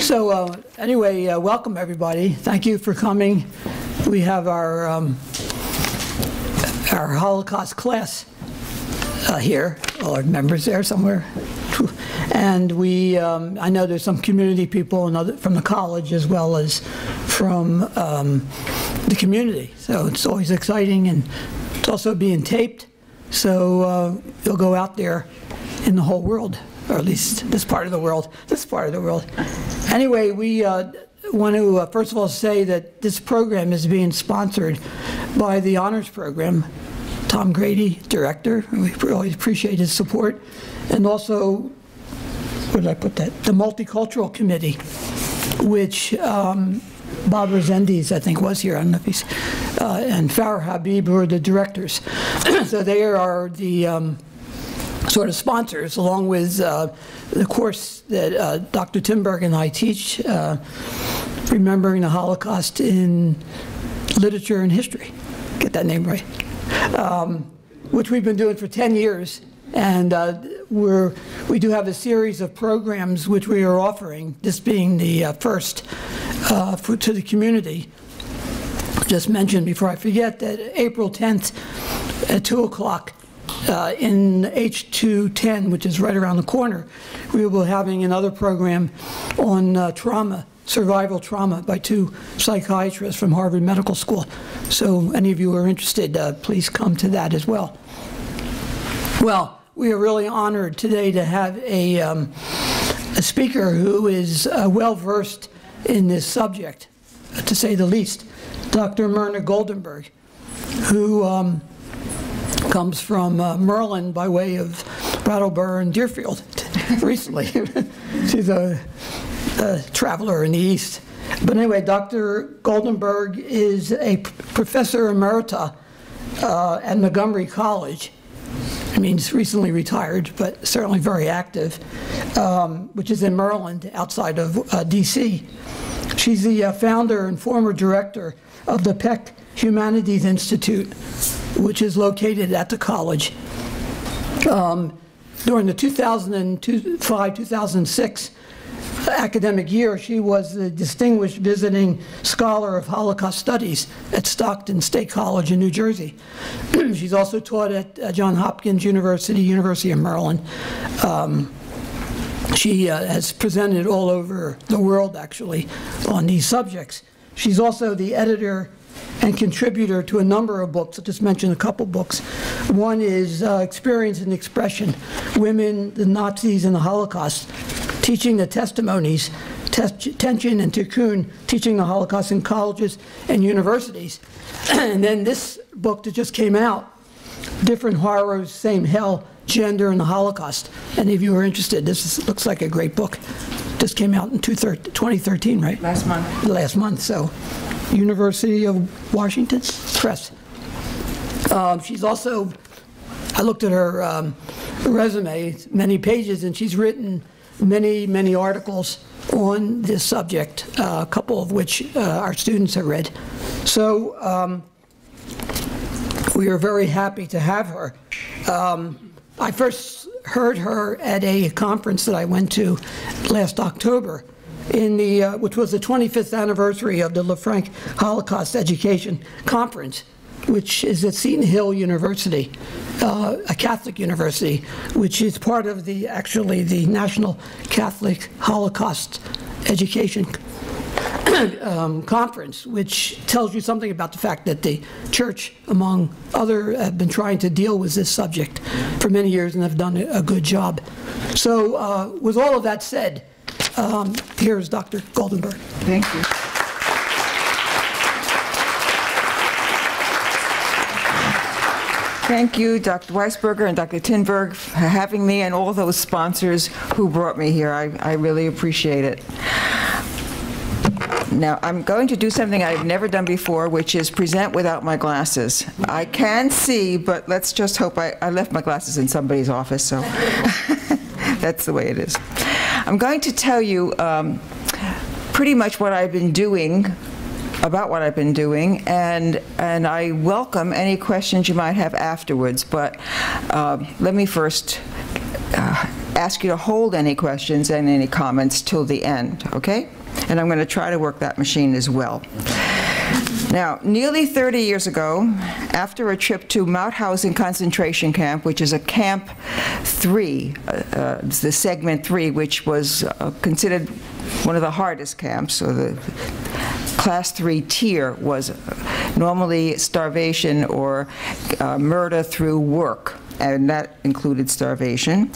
So uh, anyway, uh, welcome everybody. Thank you for coming. We have our um, our Holocaust class uh, here, all our members there somewhere. And we, um, I know there's some community people other, from the college as well as from um, the community. So it's always exciting and it's also being taped. So uh, you'll go out there in the whole world, or at least this part of the world, this part of the world. Anyway, we uh, want to uh, first of all say that this program is being sponsored by the Honors Program. Tom Grady, director, we really appreciate his support, and also, where did I put that? The Multicultural Committee, which um, Bob Rezendes, I think, was here. I don't know if he's, uh, and Farah Habib, who are the directors. so they are the um, sort of sponsors, along with uh, the course that uh, Dr. Tinberg and I teach, uh, Remembering the Holocaust in Literature and History. Get that name right. Um, which we've been doing for 10 years. And uh, we're, we do have a series of programs which we are offering, this being the uh, first uh, for, to the community. Just mentioned before I forget that April 10th at 2 o'clock uh, in H210, which is right around the corner, we will be having another program on uh, trauma, survival trauma, by two psychiatrists from Harvard Medical School. So any of you who are interested, uh, please come to that as well. Well, we are really honored today to have a, um, a speaker who is uh, well versed in this subject, to say the least, Dr. Myrna Goldenberg, who um, comes from uh, Maryland by way of Brattleboro and Deerfield recently. She's a, a, traveler in the East. But anyway, Dr. Goldenberg is a professor emerita uh, at Montgomery College. I mean, he's recently retired, but certainly very active, um, which is in Maryland, outside of uh, D.C. She's the uh, founder and former director of the Peck Humanities Institute, which is located at the college. Um, during the 2005-2006 academic year, she was the Distinguished Visiting Scholar of Holocaust Studies at Stockton State College in New Jersey. She's also taught at uh, Johns Hopkins University, University of Maryland. Um, she uh, has presented all over the world, actually, on these subjects. She's also the editor and contributor to a number of books. I'll just mention a couple books. One is uh, Experience and Expression, Women, the Nazis, and the Holocaust, Teaching the Testimonies, Tension and Tikkun, Teaching the Holocaust in Colleges and Universities. and then this book that just came out, Different Horrors, Same Hell, Gender and the Holocaust. Any of you are interested, this is, looks like a great book. Just came out in 2013, right? Last month. Last month, so University of Washington Press. Um, she's also, I looked at her um, resume, many pages, and she's written many, many articles on this subject, uh, a couple of which uh, our students have read. So um, we are very happy to have her. Um, I first heard her at a conference that I went to last October in the, uh, which was the 25th anniversary of the LeFrak Holocaust Education Conference, which is at Seton Hill University, uh, a Catholic university, which is part of the, actually, the National Catholic Holocaust Education um, Conference, which tells you something about the fact that the church, among other, have been trying to deal with this subject for many years and have done a good job. So uh, with all of that said, um, here's Dr. Goldenberg. Thank you. Thank you, Dr. Weisberger and Dr. Tinberg, for having me and all those sponsors who brought me here. I, I really appreciate it. Now, I'm going to do something I've never done before, which is present without my glasses. I can see, but let's just hope I, I left my glasses in somebody's office, so that's the way it is. I'm going to tell you um, pretty much what I've been doing about what I've been doing, and, and I welcome any questions you might have afterwards. But uh, let me first uh, ask you to hold any questions and any comments till the end, okay? And I'm going to try to work that machine as well. Now, nearly 30 years ago, after a trip to Mauthausen concentration camp, which is a Camp 3, uh, uh, the Segment 3, which was uh, considered one of the hardest camps, or the Class 3 tier was normally starvation or uh, murder through work, and that included starvation.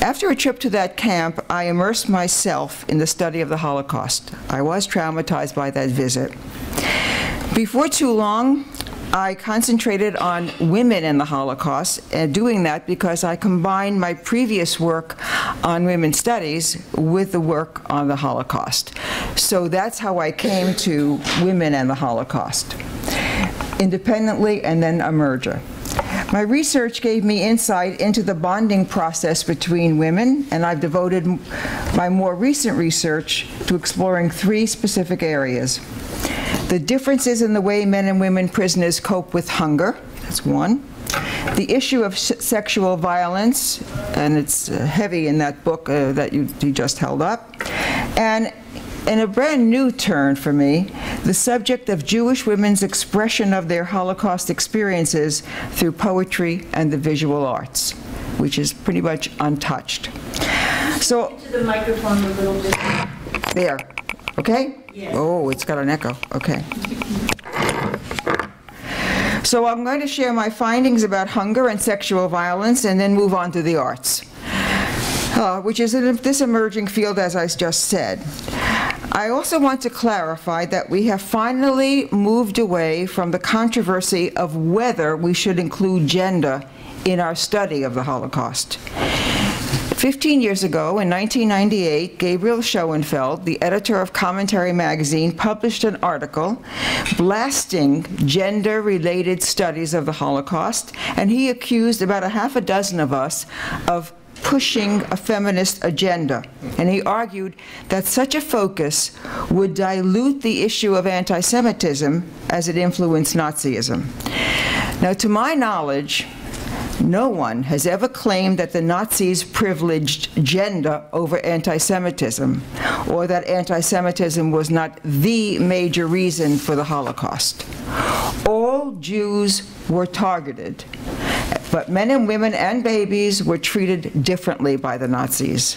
After a trip to that camp, I immersed myself in the study of the Holocaust. I was traumatized by that visit. Before too long, I concentrated on women in the Holocaust, and doing that because I combined my previous work on women's studies with the work on the Holocaust. So that's how I came to women and the Holocaust, independently and then a merger. My research gave me insight into the bonding process between women, and I've devoted my more recent research to exploring three specific areas the differences in the way men and women prisoners cope with hunger, that's one. The issue of sexual violence, and it's uh, heavy in that book uh, that you, you just held up. And in a brand new turn for me, the subject of Jewish women's expression of their Holocaust experiences through poetry and the visual arts, which is pretty much untouched. So, to the microphone a little bit. There. Okay? Yes. Oh, it's got an echo. Okay. So I'm going to share my findings about hunger and sexual violence and then move on to the arts, uh, which is in this emerging field, as I just said. I also want to clarify that we have finally moved away from the controversy of whether we should include gender in our study of the Holocaust. 15 years ago, in 1998, Gabriel Schoenfeld, the editor of Commentary magazine, published an article blasting gender-related studies of the Holocaust, and he accused about a half a dozen of us of pushing a feminist agenda. And he argued that such a focus would dilute the issue of anti-Semitism as it influenced Nazism. Now, to my knowledge, no one has ever claimed that the Nazis privileged gender over anti-Semitism, or that anti-Semitism was not the major reason for the Holocaust. All Jews were targeted, but men and women and babies were treated differently by the Nazis.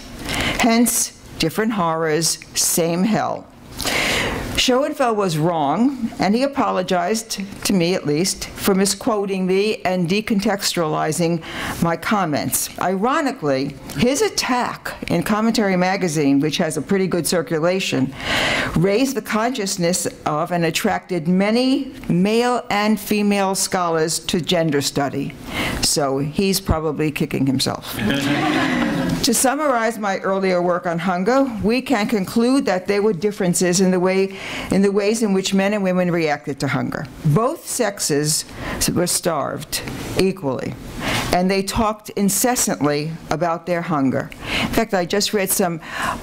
Hence, different horrors, same hell. Schoenfeld was wrong, and he apologized, to me at least, for misquoting me and decontextualizing my comments. Ironically, his attack in Commentary magazine, which has a pretty good circulation, raised the consciousness of and attracted many male and female scholars to gender study. So he's probably kicking himself. To summarize my earlier work on hunger, we can conclude that there were differences in the, way, in the ways in which men and women reacted to hunger. Both sexes were starved equally, and they talked incessantly about their hunger. In fact, I just read some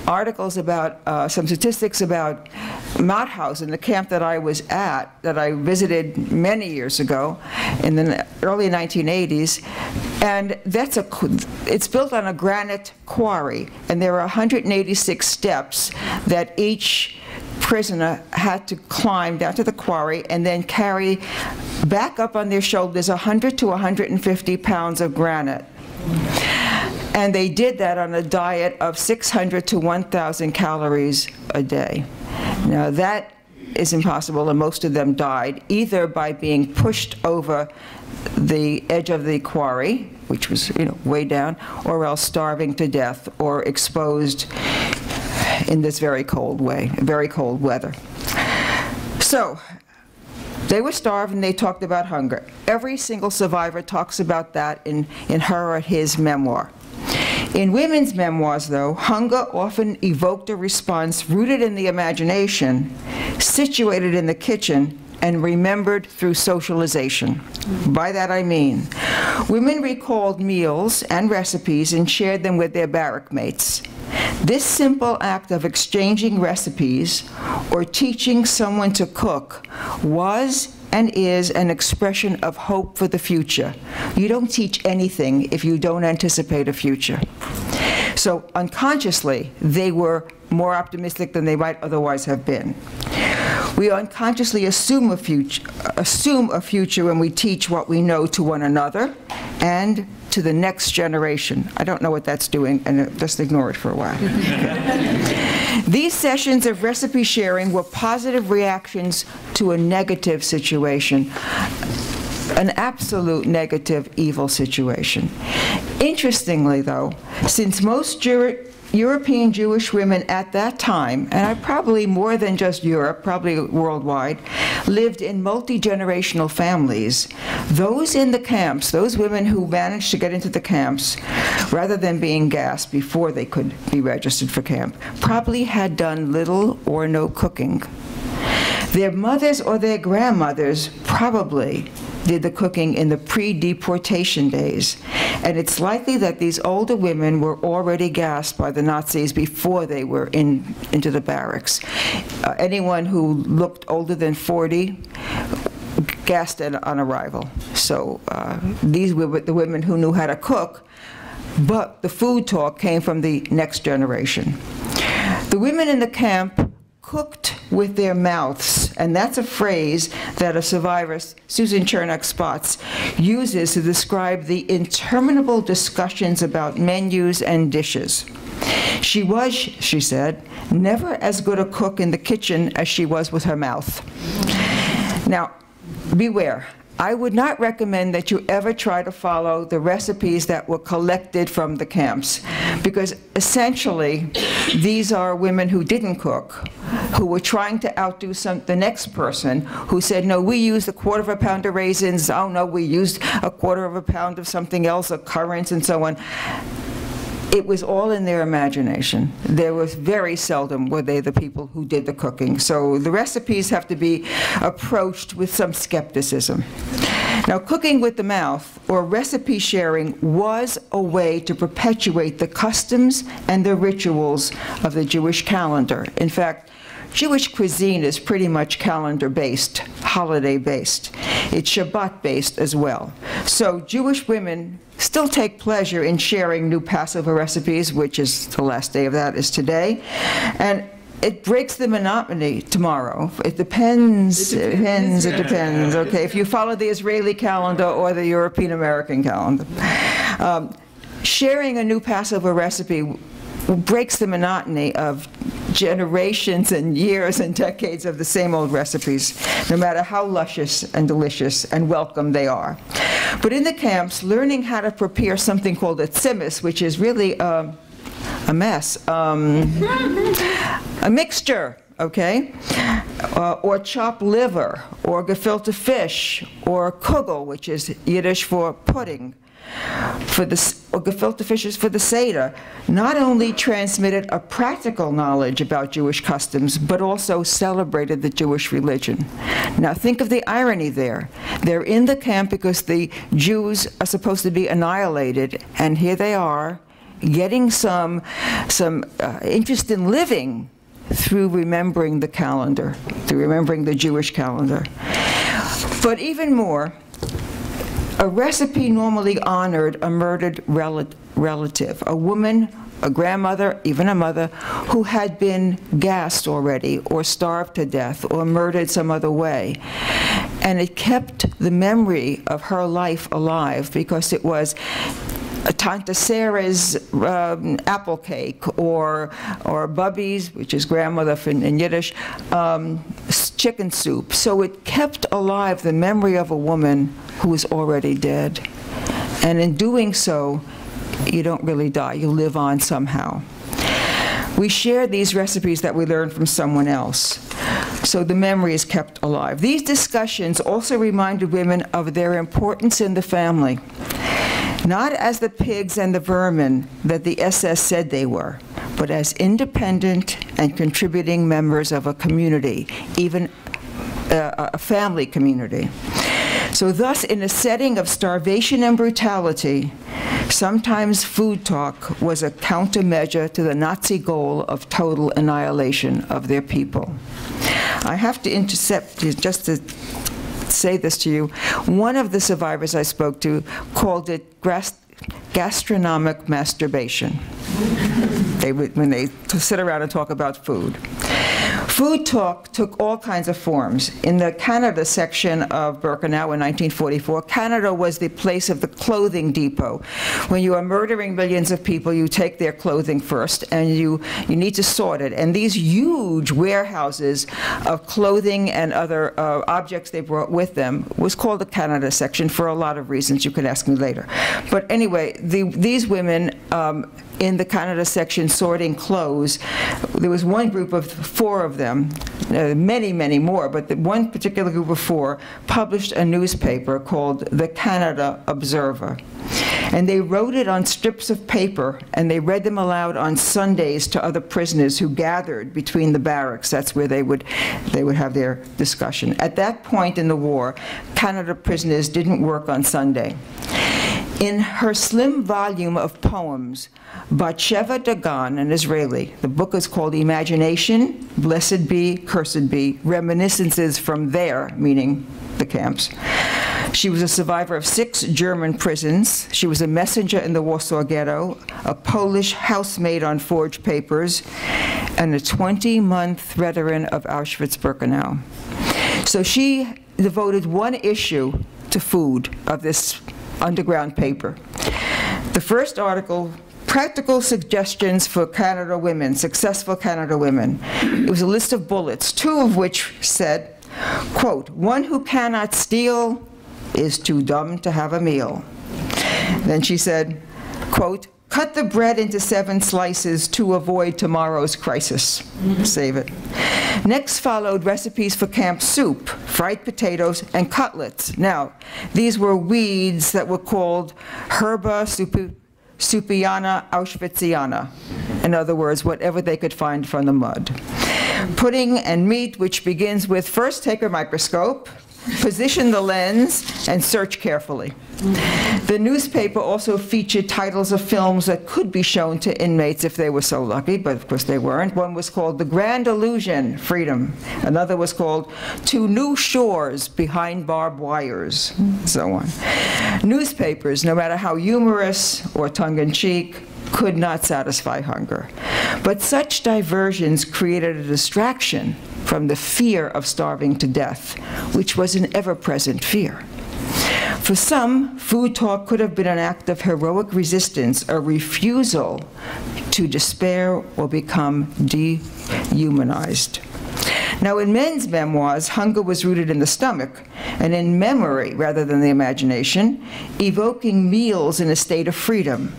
articles about, uh, some statistics about Mauthausen, the camp that I was at, that I visited many years ago in the early 1980s, and that's a, it's built on a granite quarry, and there are 186 steps that each prisoner had to climb down to the quarry and then carry back up on their shoulders 100 to 150 pounds of granite. And they did that on a diet of 600 to 1,000 calories a day. Now that is impossible, and most of them died either by being pushed over the edge of the quarry, which was you know way down, or else starving to death or exposed in this very cold way, very cold weather. So they were starved and they talked about hunger. Every single survivor talks about that in, in her or his memoir. In women's memoirs, though, hunger often evoked a response rooted in the imagination, situated in the kitchen, and remembered through socialization. By that I mean, women recalled meals and recipes and shared them with their barrack mates. This simple act of exchanging recipes or teaching someone to cook was and is an expression of hope for the future. You don't teach anything if you don't anticipate a future. So unconsciously, they were more optimistic than they might otherwise have been. We unconsciously assume a future, assume a future when we teach what we know to one another and to the next generation. I don't know what that's doing, and uh, just ignore it for a while. These sessions of recipe sharing were positive reactions to a negative situation an absolute negative evil situation. Interestingly, though, since most Jew European Jewish women at that time, and I probably more than just Europe, probably worldwide, lived in multi-generational families. Those in the camps, those women who managed to get into the camps, rather than being gassed before they could be registered for camp, probably had done little or no cooking. Their mothers or their grandmothers probably did the cooking in the pre-deportation days, and it's likely that these older women were already gassed by the Nazis before they were in, into the barracks. Uh, anyone who looked older than 40 gassed on arrival. So uh, these were the women who knew how to cook, but the food talk came from the next generation. The women in the camp cooked with their mouths. And that's a phrase that a survivor, Susan Cernyak-Spatz, uses to describe the interminable discussions about menus and dishes. She was, she said, never as good a cook in the kitchen as she was with her mouth. Now, beware. I would not recommend that you ever try to follow the recipes that were collected from the camps, because essentially, these are women who didn't cook, who were trying to outdo some, the next person who said, no, we used a quarter of a pound of raisins, oh no, we used a quarter of a pound of something else, of currants and so on it was all in their imagination. There was very seldom were they the people who did the cooking. So the recipes have to be approached with some skepticism. Now, cooking with the mouth, or recipe sharing, was a way to perpetuate the customs and the rituals of the Jewish calendar. In fact, Jewish cuisine is pretty much calendar-based, holiday-based. It's Shabbat-based as well. So Jewish women still take pleasure in sharing new Passover recipes, which is the last day of that is today. And it breaks the monotony tomorrow. It depends, it depends, it depends. Okay, if you follow the Israeli calendar or the European American calendar. Um, sharing a new Passover recipe breaks the monotony of generations and years and decades of the same old recipes, no matter how luscious and delicious and welcome they are. But in the camps, learning how to prepare something called a tzimmus, which is really a, a mess, um, a mixture, okay? Uh, or chopped liver, or gefilte fish, or kugel, which is Yiddish for pudding, for the, gefilte fishes for the Seder, not only transmitted a practical knowledge about Jewish customs, but also celebrated the Jewish religion. Now think of the irony there. They're in the camp because the Jews are supposed to be annihilated, and here they are, getting some, some uh, interest in living through remembering the calendar, through remembering the Jewish calendar. But even more, a recipe normally honored a murdered rel relative, a woman, a grandmother, even a mother, who had been gassed already, or starved to death, or murdered some other way. And it kept the memory of her life alive because it was Tante Sarah's um, apple cake, or or Bubby's, which is grandmother in, in Yiddish, um, chicken soup. So it kept alive the memory of a woman who was already dead. And in doing so, you don't really die. You live on somehow. We share these recipes that we learn from someone else. So the memory is kept alive. These discussions also reminded women of their importance in the family not as the pigs and the vermin that the SS said they were, but as independent and contributing members of a community, even uh, a family community. So thus, in a setting of starvation and brutality, Sometimes food talk was a countermeasure to the Nazi goal of total annihilation of their people. I have to intercept just to say this to you. One of the survivors I spoke to called it gastronomic masturbation. They would, when they sit around and talk about food. Food talk took all kinds of forms. In the Canada section of Birkenau in 1944, Canada was the place of the clothing depot. When you are murdering millions of people, you take their clothing first and you, you need to sort it. And these huge warehouses of clothing and other uh, objects they brought with them was called the Canada section for a lot of reasons you can ask me later. But anyway, the, these women um, in the Canada section sorting clothes. There was one group of four of them, uh, many, many more, but one particular group of four published a newspaper called the Canada Observer. And they wrote it on strips of paper, and they read them aloud on Sundays to other prisoners who gathered between the barracks. That's where they would, they would have their discussion. At that point in the war, Canada prisoners didn't work on Sunday. In her slim volume of poems, Batsheva Dagan, an Israeli, the book is called Imagination, Blessed Be, Cursed Be, Reminiscences from There, meaning the camps. She was a survivor of six German prisons. She was a messenger in the Warsaw Ghetto, a Polish housemaid on forged papers, and a 20-month veteran of Auschwitz-Birkenau. So she devoted one issue to food of this underground paper. The first article, Practical Suggestions for Canada Women, Successful Canada Women. It was a list of bullets, two of which said, quote, one who cannot steal is too dumb to have a meal. Then she said, quote, cut the bread into seven slices to avoid tomorrow's crisis. Mm-hmm. Save it. Next followed recipes for camp soup, fried potatoes, and cutlets. Now, these were weeds that were called herba supiana auschwitziana. In other words, whatever they could find from the mud. Pudding and meat, which begins with first take a microscope, position the lens, and search carefully. The newspaper also featured titles of films that could be shown to inmates if they were so lucky, but of course they weren't. One was called The Grand Illusion, Freedom. Another was called To New Shores Behind Barbed Wires, so on. Newspapers, no matter how humorous or tongue-in-cheek, could not satisfy hunger. But such diversions created a distraction from the fear of starving to death, which was an ever-present fear. For some, food talk could have been an act of heroic resistance, a refusal to despair or become dehumanized. Now, in men's memoirs, hunger was rooted in the stomach and in memory rather than the imagination, evoking meals in a state of freedom.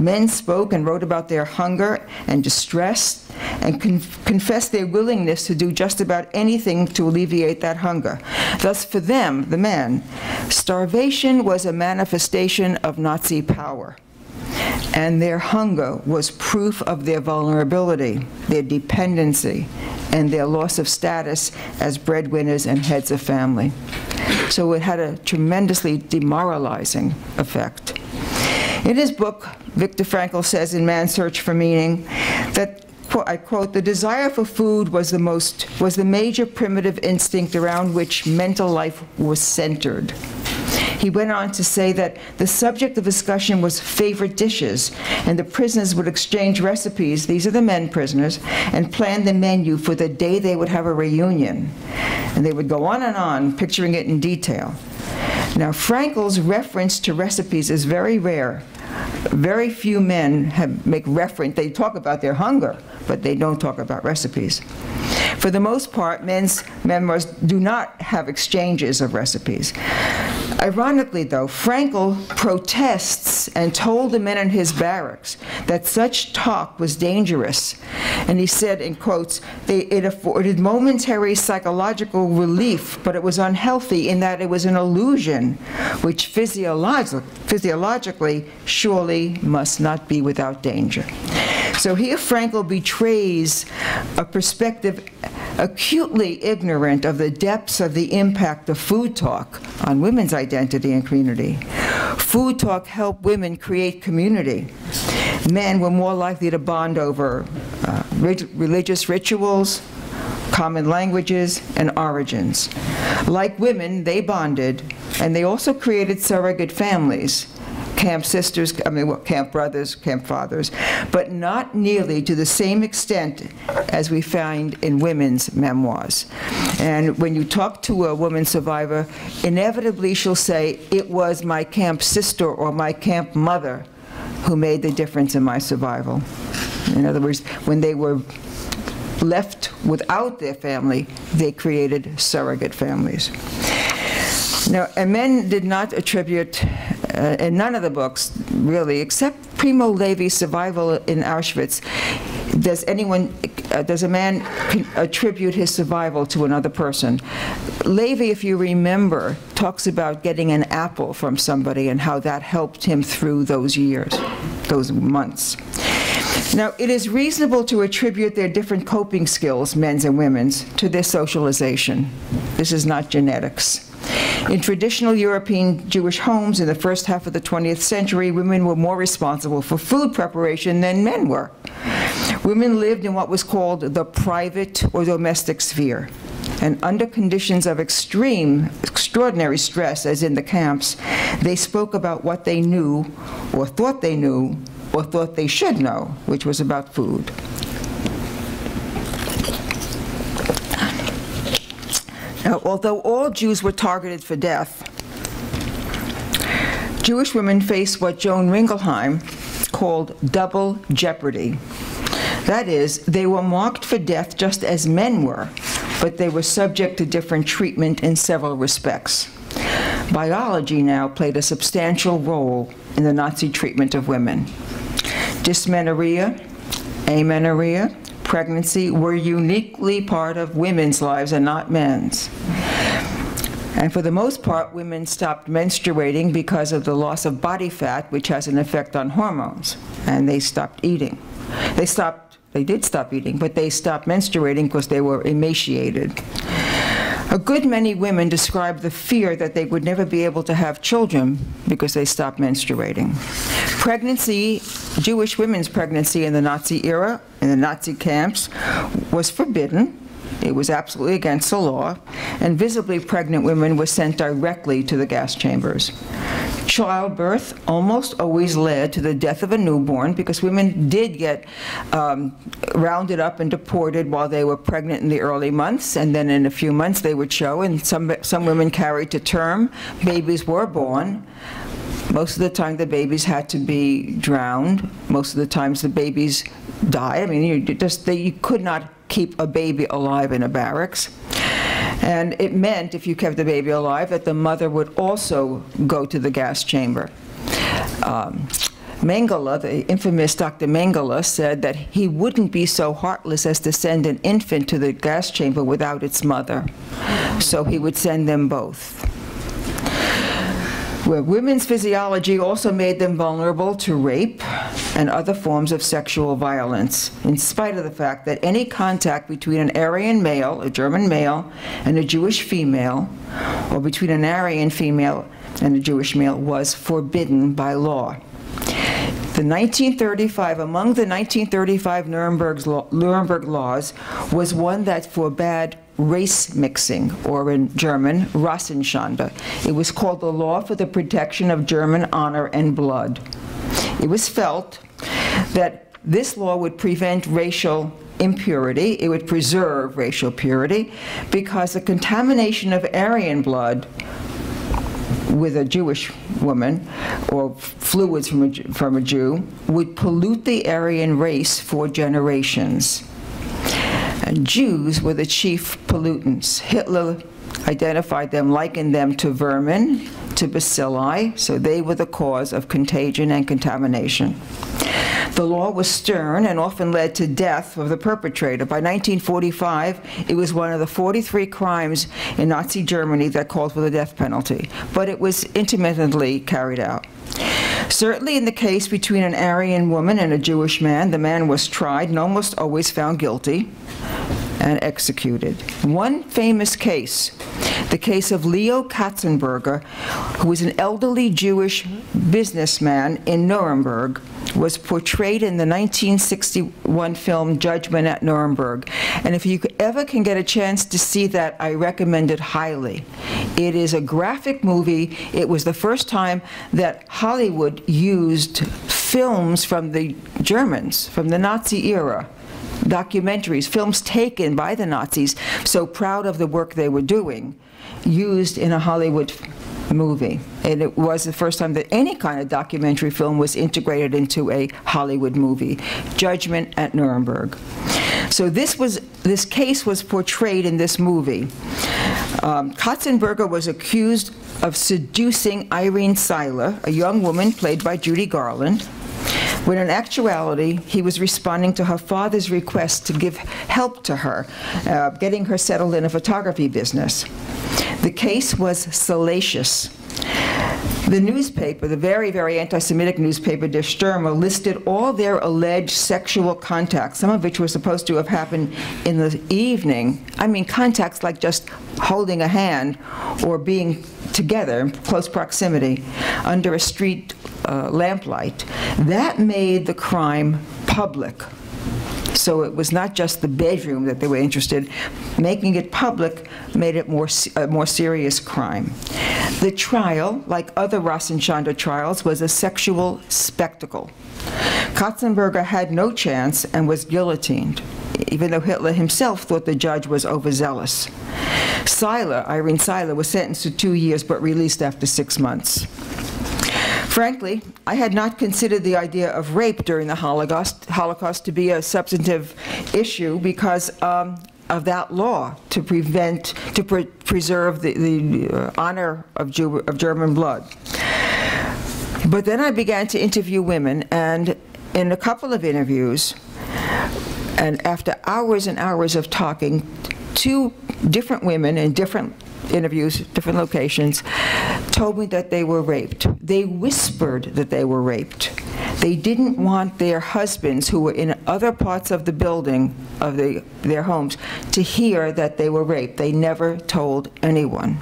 Men spoke and wrote about their hunger and distress and con confessed their willingness to do just about anything to alleviate that hunger. Thus, for them, the men, starvation was a manifestation of Nazi power and their hunger was proof of their vulnerability, their dependency, and their loss of status as breadwinners and heads of family. So it had a tremendously demoralizing effect. In his book, Viktor Frankl says in Man's Search for Meaning that I quote, the desire for food was the most, was the major primitive instinct around which mental life was centered. He went on to say that the subject of discussion was favorite dishes, and the prisoners would exchange recipes, these are the men prisoners, and plan the menu for the day they would have a reunion. And they would go on and on, picturing it in detail. Now, Frankl's reference to recipes is very rare. Very few men have, make reference, they talk about their hunger, but they don't talk about recipes. For the most part, men's memoirs do not have exchanges of recipes. Ironically, though, Frankl protests and told the men in his barracks that such talk was dangerous. And he said, in quotes, it afforded momentary psychological relief, but it was unhealthy in that it was an illusion, which physiolog physiologically surely must not be without danger. So here Frankl betrays a perspective acutely ignorant of the depths of the impact of food talk on women's identity and community. Food talk helped women create community. Men were more likely to bond over uh, religious rituals, common languages, and origins. Like women, they bonded, and they also created surrogate families camp sisters, I mean, well, camp brothers, camp fathers, but not nearly to the same extent as we find in women's memoirs. And when you talk to a woman survivor, inevitably she'll say, it was my camp sister or my camp mother who made the difference in my survival. In other words, when they were left without their family, they created surrogate families. Now, and men did not attribute, uh, in none of the books, really, except Primo Levi's survival in Auschwitz, does anyone, uh, does a man attribute his survival to another person? Levi, if you remember, talks about getting an apple from somebody and how that helped him through those years, those months. Now, it is reasonable to attribute their different coping skills, men's and women's, to their socialization. This is not genetics. In traditional European Jewish homes in the first half of the 20th century, women were more responsible for food preparation than men were. Women lived in what was called the private or domestic sphere. And under conditions of extreme, extraordinary stress, as in the camps, they spoke about what they knew or thought they knew or thought they should know, which was about food. Now, although all Jews were targeted for death, Jewish women faced what Joan Ringelheim called double jeopardy. That is, they were marked for death just as men were, but they were subject to different treatment in several respects. Biology now played a substantial role in the Nazi treatment of women. Dysmenorrhea, amenorrhea, pregnancy were uniquely part of women's lives and not men's. And for the most part, women stopped menstruating because of the loss of body fat, which has an effect on hormones, and they stopped eating. They stopped, they did stop eating, but they stopped menstruating because they were emaciated. A good many women described the fear that they would never be able to have children because they stopped menstruating. Pregnancy, Jewish women's pregnancy in the Nazi era, in the Nazi camps, was forbidden. It was absolutely against the law, and visibly pregnant women were sent directly to the gas chambers. Childbirth almost always led to the death of a newborn because women did get um, rounded up and deported while they were pregnant in the early months, and then in a few months they would show, and some, some women carried to term. Babies were born. Most of the time the babies had to be drowned. Most of the times the babies died. I mean, you just they, you could not keep a baby alive in a barracks. And it meant, if you kept the baby alive, that the mother would also go to the gas chamber. Um, Mengele, the infamous Dr. Mengele, said that he wouldn't be so heartless as to send an infant to the gas chamber without its mother. So he would send them both where women's physiology also made them vulnerable to rape and other forms of sexual violence, in spite of the fact that any contact between an Aryan male, a German male, and a Jewish female, or between an Aryan female and a Jewish male was forbidden by law. The 1935, among the 1935 Nuremberg, Nuremberg laws was one that forbade race mixing, or in German, Rassenschande. It was called the Law for the Protection of German Honor and Blood. It was felt that this law would prevent racial impurity, it would preserve racial purity, because the contamination of Aryan blood with a Jewish woman or fluids from a, from a Jew would pollute the Aryan race for generations. And Jews were the chief pollutants. Hitler identified them, likened them to vermin, to bacilli, so they were the cause of contagion and contamination. The law was stern and often led to death of the perpetrator. By 1945, it was one of the 43 crimes in Nazi Germany that called for the death penalty, but it was intermittently carried out. Certainly in the case between an Aryan woman and a Jewish man, the man was tried and almost always found guilty. and executed. One famous case, the case of Leo Katzenberger, who was an elderly Jewish businessman in Nuremberg, was portrayed in the 1961 film Judgment at Nuremberg. And if you ever can get a chance to see that, I recommend it highly. It is a graphic movie. It was the first time that Hollywood used films from the Germans, from the Nazi era documentaries, films taken by the Nazis, so proud of the work they were doing, used in a Hollywood movie. And it was the first time that any kind of documentary film was integrated into a Hollywood movie. Judgment at Nuremberg. So this was this case was portrayed in this movie. Um, Katzenberger was accused of seducing Irene Seiler, a young woman played by Judy Garland, when in actuality, he was responding to her father's request to give help to her, uh, getting her settled in a photography business. The case was salacious. The newspaper, the very, very anti-Semitic newspaper, Der Stürmer, listed all their alleged sexual contacts, some of which were supposed to have happened in the evening. I mean, contacts like just holding a hand or being together in close proximity under a street uh, lamplight. That made the crime public. So it was not just the bedroom that they were interested. Making it public made it more a more serious crime. The trial, like other Rassenschande trials, was a sexual spectacle. Katzenberger had no chance and was guillotined, even though Hitler himself thought the judge was overzealous. Seiler, Irene Seiler, was sentenced to two years but released after six months. Frankly, I had not considered the idea of rape during the Holocaust, Holocaust to be a substantive issue because um, of that law to prevent, to pre preserve the, the uh, honor of, Jew, of German blood. But then I began to interview women, and in a couple of interviews, and after hours and hours of talking, two different women in different interviews, different locations, told me that they were raped. They whispered that they were raped. They didn't want their husbands, who were in other parts of the building, of the, their homes, to hear that they were raped. They never told anyone.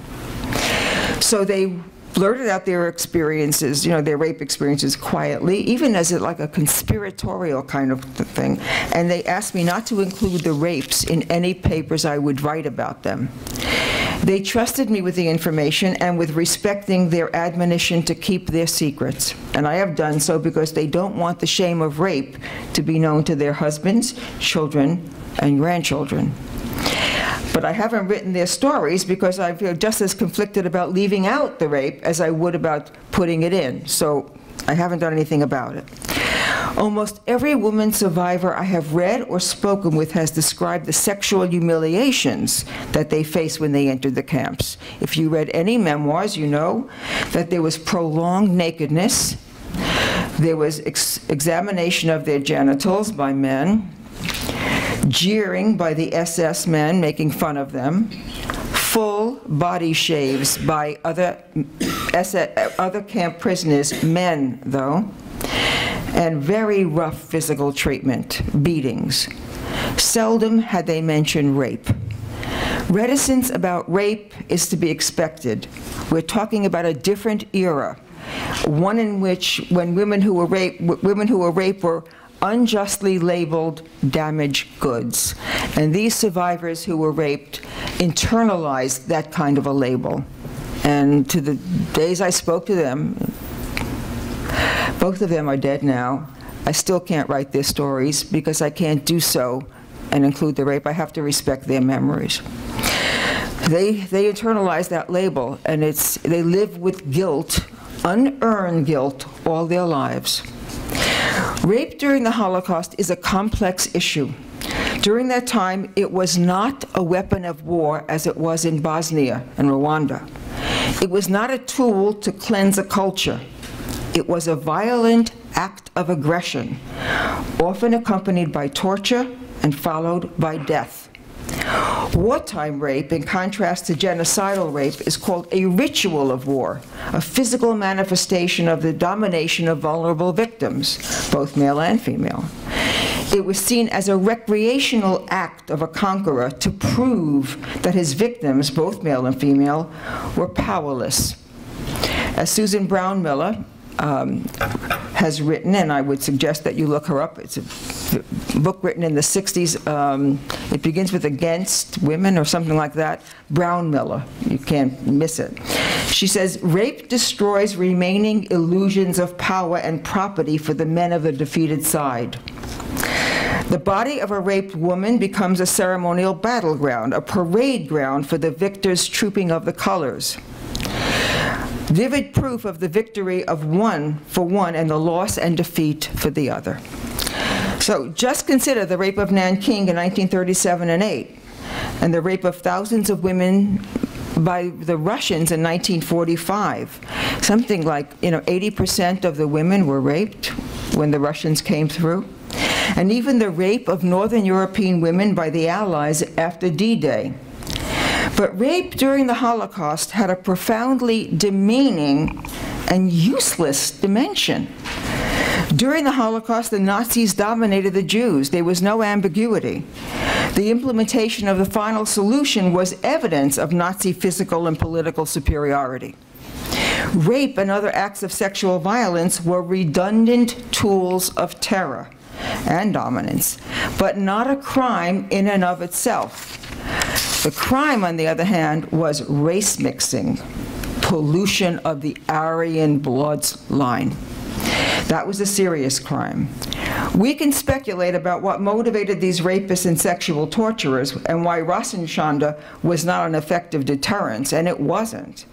So they blurted out their experiences, you know, their rape experiences quietly, even as a, like a conspiratorial kind of thing. And they asked me not to include the rapes in any papers I would write about them. They trusted me with the information and with respecting their admonition to keep their secrets. And I have done so because they don't want the shame of rape to be known to their husbands, children, and grandchildren. But I haven't written their stories because I feel just as conflicted about leaving out the rape as I would about putting it in. So I haven't done anything about it. Almost every woman survivor I have read or spoken with has described the sexual humiliations that they face when they entered the camps. If you read any memoirs, you know that there was prolonged nakedness, there was ex examination of their genitals by men, jeering by the SS men making fun of them, full body shaves by other, SS, other camp prisoners, men though, and very rough physical treatment, beatings. Seldom had they mentioned rape. Reticence about rape is to be expected. We're talking about a different era, one in which when women who were raped, women who were raped were unjustly labeled damaged goods. And these survivors who were raped internalized that kind of a label. And to the days I spoke to them, both of them are dead now. I still can't write their stories because I can't do so and include the rape. I have to respect their memories. They, they internalize that label, and it's, they live with guilt, unearned guilt, all their lives. Rape during the Holocaust is a complex issue. During that time, it was not a weapon of war as it was in Bosnia and Rwanda. It was not a tool to cleanse a culture. It was a violent act of aggression, often accompanied by torture and followed by death. Wartime rape, in contrast to genocidal rape, is called a ritual of war, a physical manifestation of the domination of vulnerable victims, both male and female. It was seen as a recreational act of a conqueror to prove that his victims, both male and female, were powerless. As Susan Brownmiller um, has written, and I would suggest that you look her up. It's a book written in the 60s. Um, it begins with Against Women or something like that. Brownmiller. You can't miss it. She says, Rape destroys remaining illusions of power and property for the men of the defeated side. The body of a raped woman becomes a ceremonial battleground, a parade ground for the victor's trooping of the colors vivid proof of the victory of one for one and the loss and defeat for the other. So just consider the rape of Nanking in 1937 and 8, and the rape of thousands of women by the Russians in 1945. Something like, you know, 80% of the women were raped when the Russians came through. And even the rape of Northern European women by the Allies after D-Day. But rape during the Holocaust had a profoundly demeaning and useless dimension. During the Holocaust, the Nazis dominated the Jews. There was no ambiguity. The implementation of the final solution was evidence of Nazi physical and political superiority. Rape and other acts of sexual violence were redundant tools of terror and dominance, but not a crime in and of itself. The crime, on the other hand, was race mixing, pollution of the Aryan bloodline. That was a serious crime. We can speculate about what motivated these rapists and sexual torturers and why Rassenschande was not an effective deterrent, and it wasn't.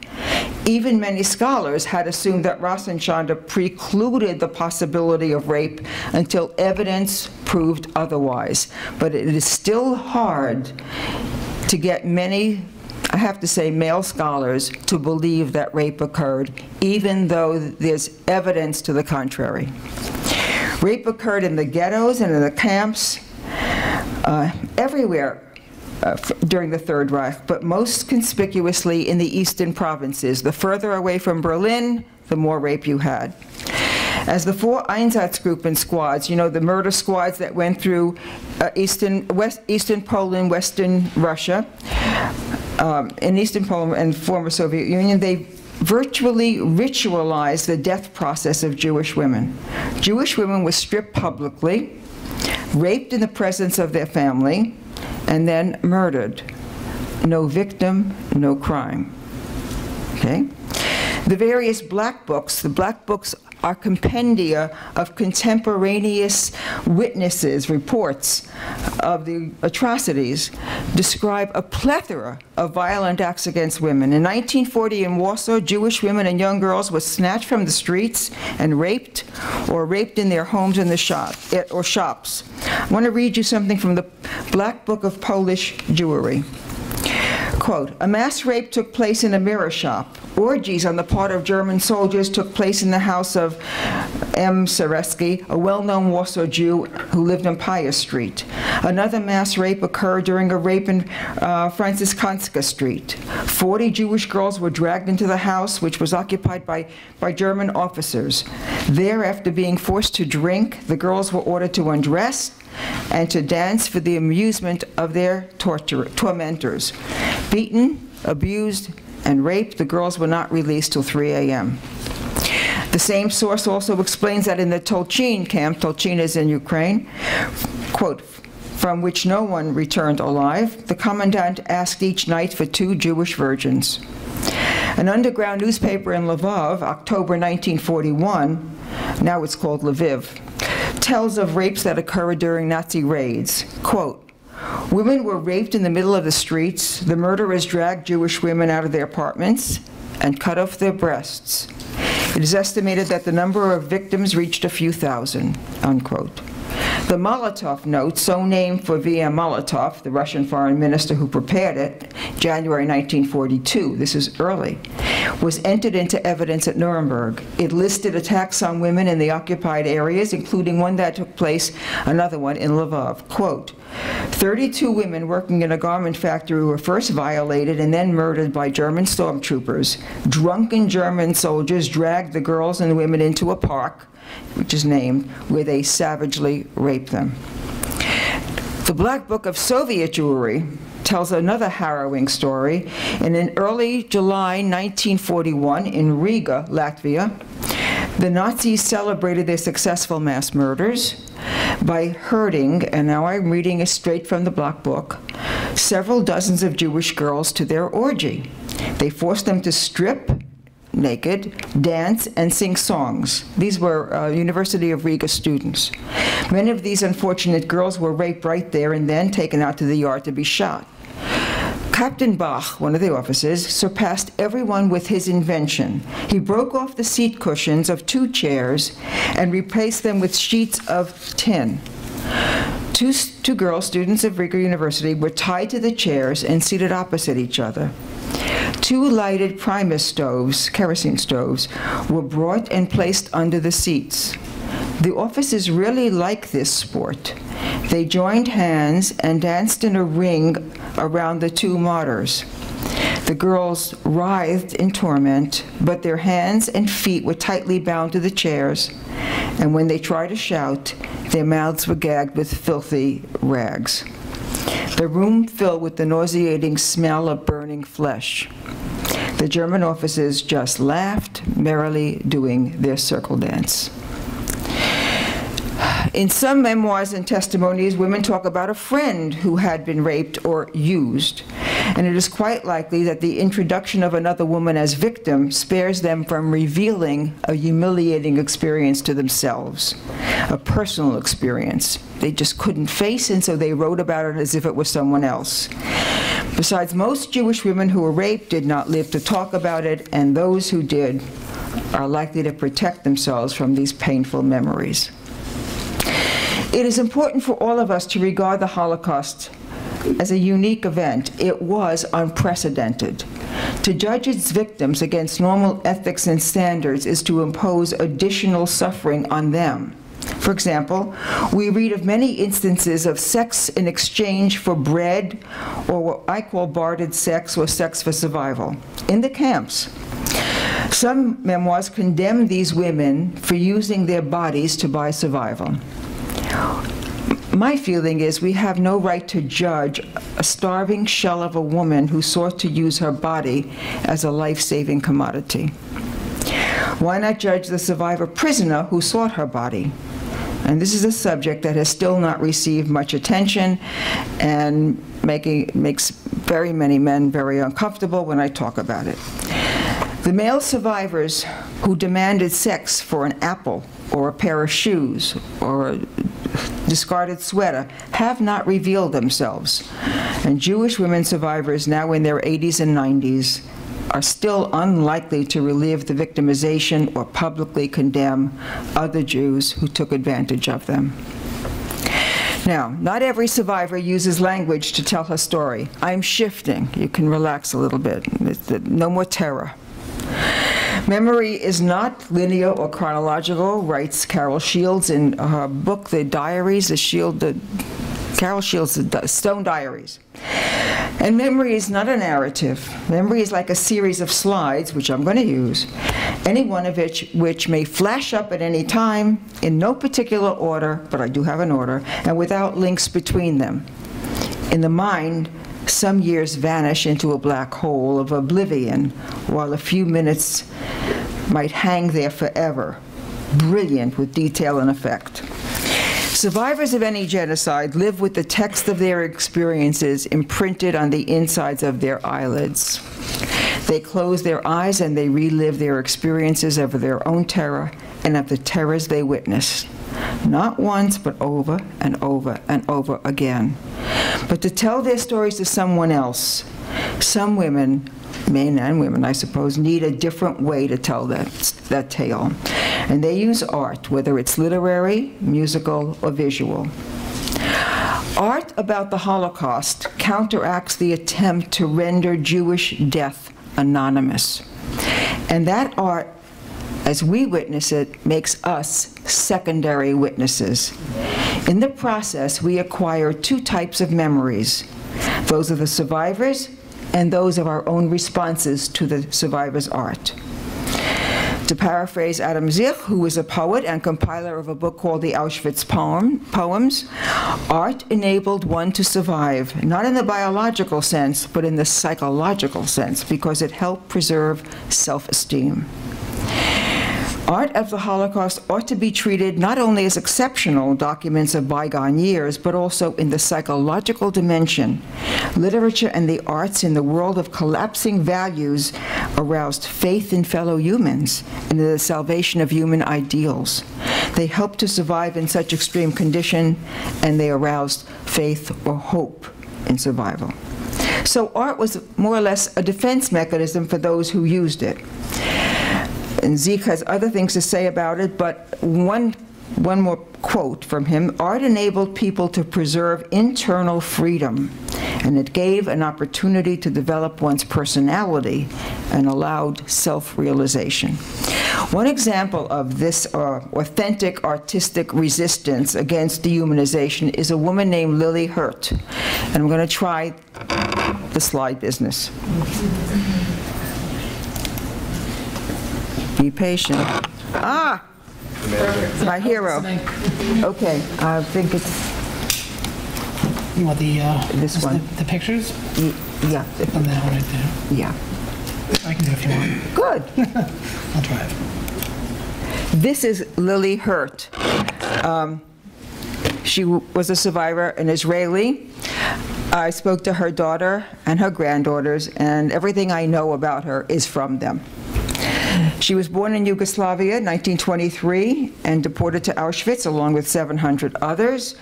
Even many scholars had assumed that Rassenschande precluded the possibility of rape until evidence proved otherwise. But it is still hard to get many, I have to say, male scholars to believe that rape occurred, even though there's evidence to the contrary. Rape occurred in the ghettos and in the camps, uh, everywhere uh, during the Third Reich, but most conspicuously in the eastern provinces. The further away from Berlin, the more rape you had. As the four Einsatzgruppen squads, you know, the murder squads that went through uh, eastern, west, eastern Poland, western Russia, um, in eastern Poland and former Soviet Union, they virtually ritualized the death process of Jewish women. Jewish women were stripped publicly, raped in the presence of their family, and then murdered. No victim, no crime. Okay? The various black books, the black books are compendia of contemporaneous witnesses, reports of the atrocities, describe a plethora of violent acts against women. In 1940 in Warsaw, Jewish women and young girls were snatched from the streets and raped or raped in their homes in the shop, eh, or shops. I want to read you something from the Black Book of Polish Jewry. Quote, a mass rape took place in a mirror shop. Orgies on the part of German soldiers took place in the house of M. Sereski, a well-known Warsaw Jew who lived on Pius Street. Another mass rape occurred during a rape in uh, Street. 40 Jewish girls were dragged into the house, which was occupied by, by German officers. There, after being forced to drink, the girls were ordered to undress and to dance for the amusement of their torture, tormentors. Beaten, abused, and raped, the girls were not released till 3 a.m. The same source also explains that in the Tolchin camp, Tolchin is in Ukraine, quote, from which no one returned alive, the commandant asked each night for two Jewish virgins. An underground newspaper in Lvov, October 1941, now it's called Lviv, tells of rapes that occurred during Nazi raids. Quote, Women were raped in the middle of the streets. The murderers dragged Jewish women out of their apartments and cut off their breasts. It is estimated that the number of victims reached a few thousand, unquote. The Molotov note, so named for V.M. Molotov, the Russian foreign minister who prepared it, January 1942, this is early, was entered into evidence at Nuremberg. It listed attacks on women in the occupied areas, including one that took place, another one in Lvov. Quote, 32 women working in a garment factory were first violated and then murdered by German stormtroopers. Drunken German soldiers dragged the girls and women into a park which is named, where they savagely raped them. The Black Book of Soviet Jewry tells another harrowing story. In early July 1941, in Riga, Latvia, the Nazis celebrated their successful mass murders by herding, and now I'm reading it straight from the Black Book, several dozens of Jewish girls to their orgy. They forced them to strip naked, dance, and sing songs. These were uh, University of Riga students. Many of these unfortunate girls were raped right there and then taken out to the yard to be shot. Captain Bach, one of the officers, surpassed everyone with his invention. He broke off the seat cushions of two chairs and replaced them with sheets of tin. Two, two girls, students of Riga University, were tied to the chairs and seated opposite each other. Two lighted Primus stoves, kerosene stoves, were brought and placed under the seats. The officers really liked this sport. They joined hands and danced in a ring around the two martyrs. The girls writhed in torment, but their hands and feet were tightly bound to the chairs, and when they tried to shout, their mouths were gagged with filthy rags. The room filled with the nauseating smell of flesh. The German officers just laughed, merrily doing their circle dance. In some memoirs and testimonies, women talk about a friend who had been raped or used. And it is quite likely that the introduction of another woman as victim spares them from revealing a humiliating experience to themselves, a personal experience they just couldn't face, and so they wrote about it as if it was someone else. Besides, most Jewish women who were raped did not live to talk about it, and those who did are likely to protect themselves from these painful memories. It is important for all of us to regard the Holocaust as a unique event. It was unprecedented. To judge its victims against normal ethics and standards is to impose additional suffering on them. For example, we read of many instances of sex in exchange for bread, or what I call bartered sex or sex for survival, in the camps. Some memoirs condemn these women for using their bodies to buy survival. My feeling is we have no right to judge a starving shell of a woman who sought to use her body as a life-saving commodity. Why not judge the survivor prisoner who sought her body? And this is a subject that has still not received much attention and making, makes very many men very uncomfortable when I talk about it. The male survivors who demanded sex for an apple or a pair of shoes or a discarded sweater have not revealed themselves. And Jewish women survivors now in their 80s and 90s are still unlikely to relieve the victimization or publicly condemn other Jews who took advantage of them. Now, not every survivor uses language to tell her story. I'm shifting. You can relax a little bit. Uh, no more terror. Memory is not linear or chronological, writes Carol Shields in her book, The Diaries, the Shield, the Carol Shields, Stone Diaries. And memory is not a narrative. Memory is like a series of slides, which I'm going to use, any one of which, which may flash up at any time in no particular order, but I do have an order, and without links between them. In the mind, some years vanish into a black hole of oblivion, while a few minutes might hang there forever, brilliant with detail and effect. Survivors of any genocide live with the text of their experiences imprinted on the insides of their eyelids. They close their eyes and they relive their experiences of their own terror and of the terrors they witnessed. Not once, but over and over and over again. But to tell their stories to someone else, some women, men and women, I suppose, need a different way to tell that, that tale. And they use art, whether it's literary, musical, or visual. Art about the Holocaust counteracts the attempt to render Jewish death anonymous. And that art as we witness it, makes us secondary witnesses. In the process, we acquire two types of memories those of the survivors and those of our own responses to the survivor's art. To paraphrase Adam Zych, who was a poet and compiler of a book called the Auschwitz poem, Poems, art enabled one to survive, not in the biological sense, but in the psychological sense, because it helped preserve self-esteem. Art of the Holocaust ought to be treated not only as exceptional documents of bygone years, but also in the psychological dimension. Literature and the arts in the world of collapsing values aroused faith in fellow humans and in the salvation of human ideals. They helped to survive in such extreme condition, and they aroused faith or hope in survival. So art was more or less a defense mechanism for those who used it and Zeke has other things to say about it, but one, one more quote from him Art enabled people to preserve internal freedom, and it gave an opportunity to develop one's personality and allowed self realization. One example of this uh, authentic artistic resistance against dehumanization is a woman named Lily Hurt. And I'm going to try the slide business. Be patient. Ah! My hero. Okay, I think it's, You want the, uh, This is one. The the pictures? y- yeah, On that one right there. yeah. I can do it if you want. Good. I'll try it. This is Lily Hurt. Um, She w- was a survivor, an Israeli. I spoke to her daughter and her granddaughters, and everything I know about her is from them. She was born in Yugoslavia, in 1923, and deported to Auschwitz along with 700 others,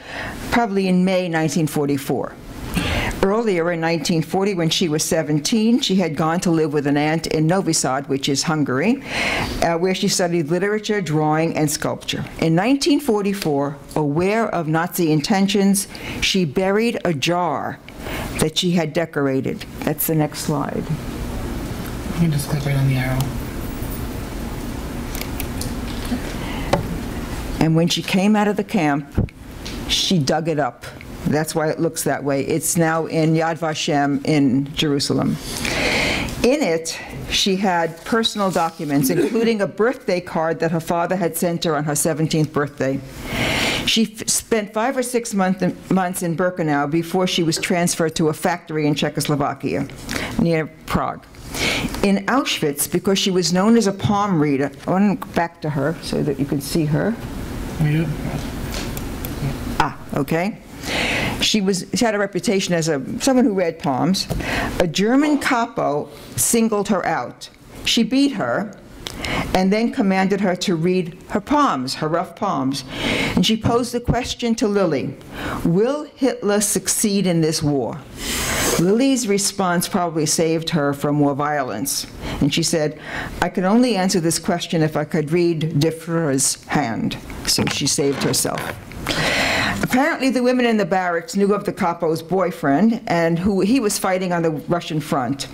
probably in May 1944. Earlier in 1940, when she was 17, she had gone to live with an aunt in Novi Sad, which is Hungary, uh, where she studied literature, drawing, and sculpture. In 1944, aware of Nazi intentions, she buried a jar that she had decorated. That's the next slide. You can just click right on the arrow. And when she came out of the camp, she dug it up. That's why it looks that way. It's now in Yad Vashem in Jerusalem. In it, she had personal documents, including a birthday card that her father had sent her on her 17th birthday. She spent five or six month, months in Birkenau before she was transferred to a factory in Czechoslovakia, near Prague. In Auschwitz, because she was known as a palm reader, I want to back to her so that you can see her. It. Ah, okay. She was she had a reputation as a someone who read palms. A German capo singled her out. She beat her and then commanded her to read her palms, her rough palms. And she posed the question to Lily, "Will Hitler succeed in this war?" Lily's response probably saved her from more violence. And she said, I could only answer this question if I could read Differ's hand. So she saved herself. Apparently, the women in the barracks knew of the capo's boyfriend and who he was fighting on the Russian front.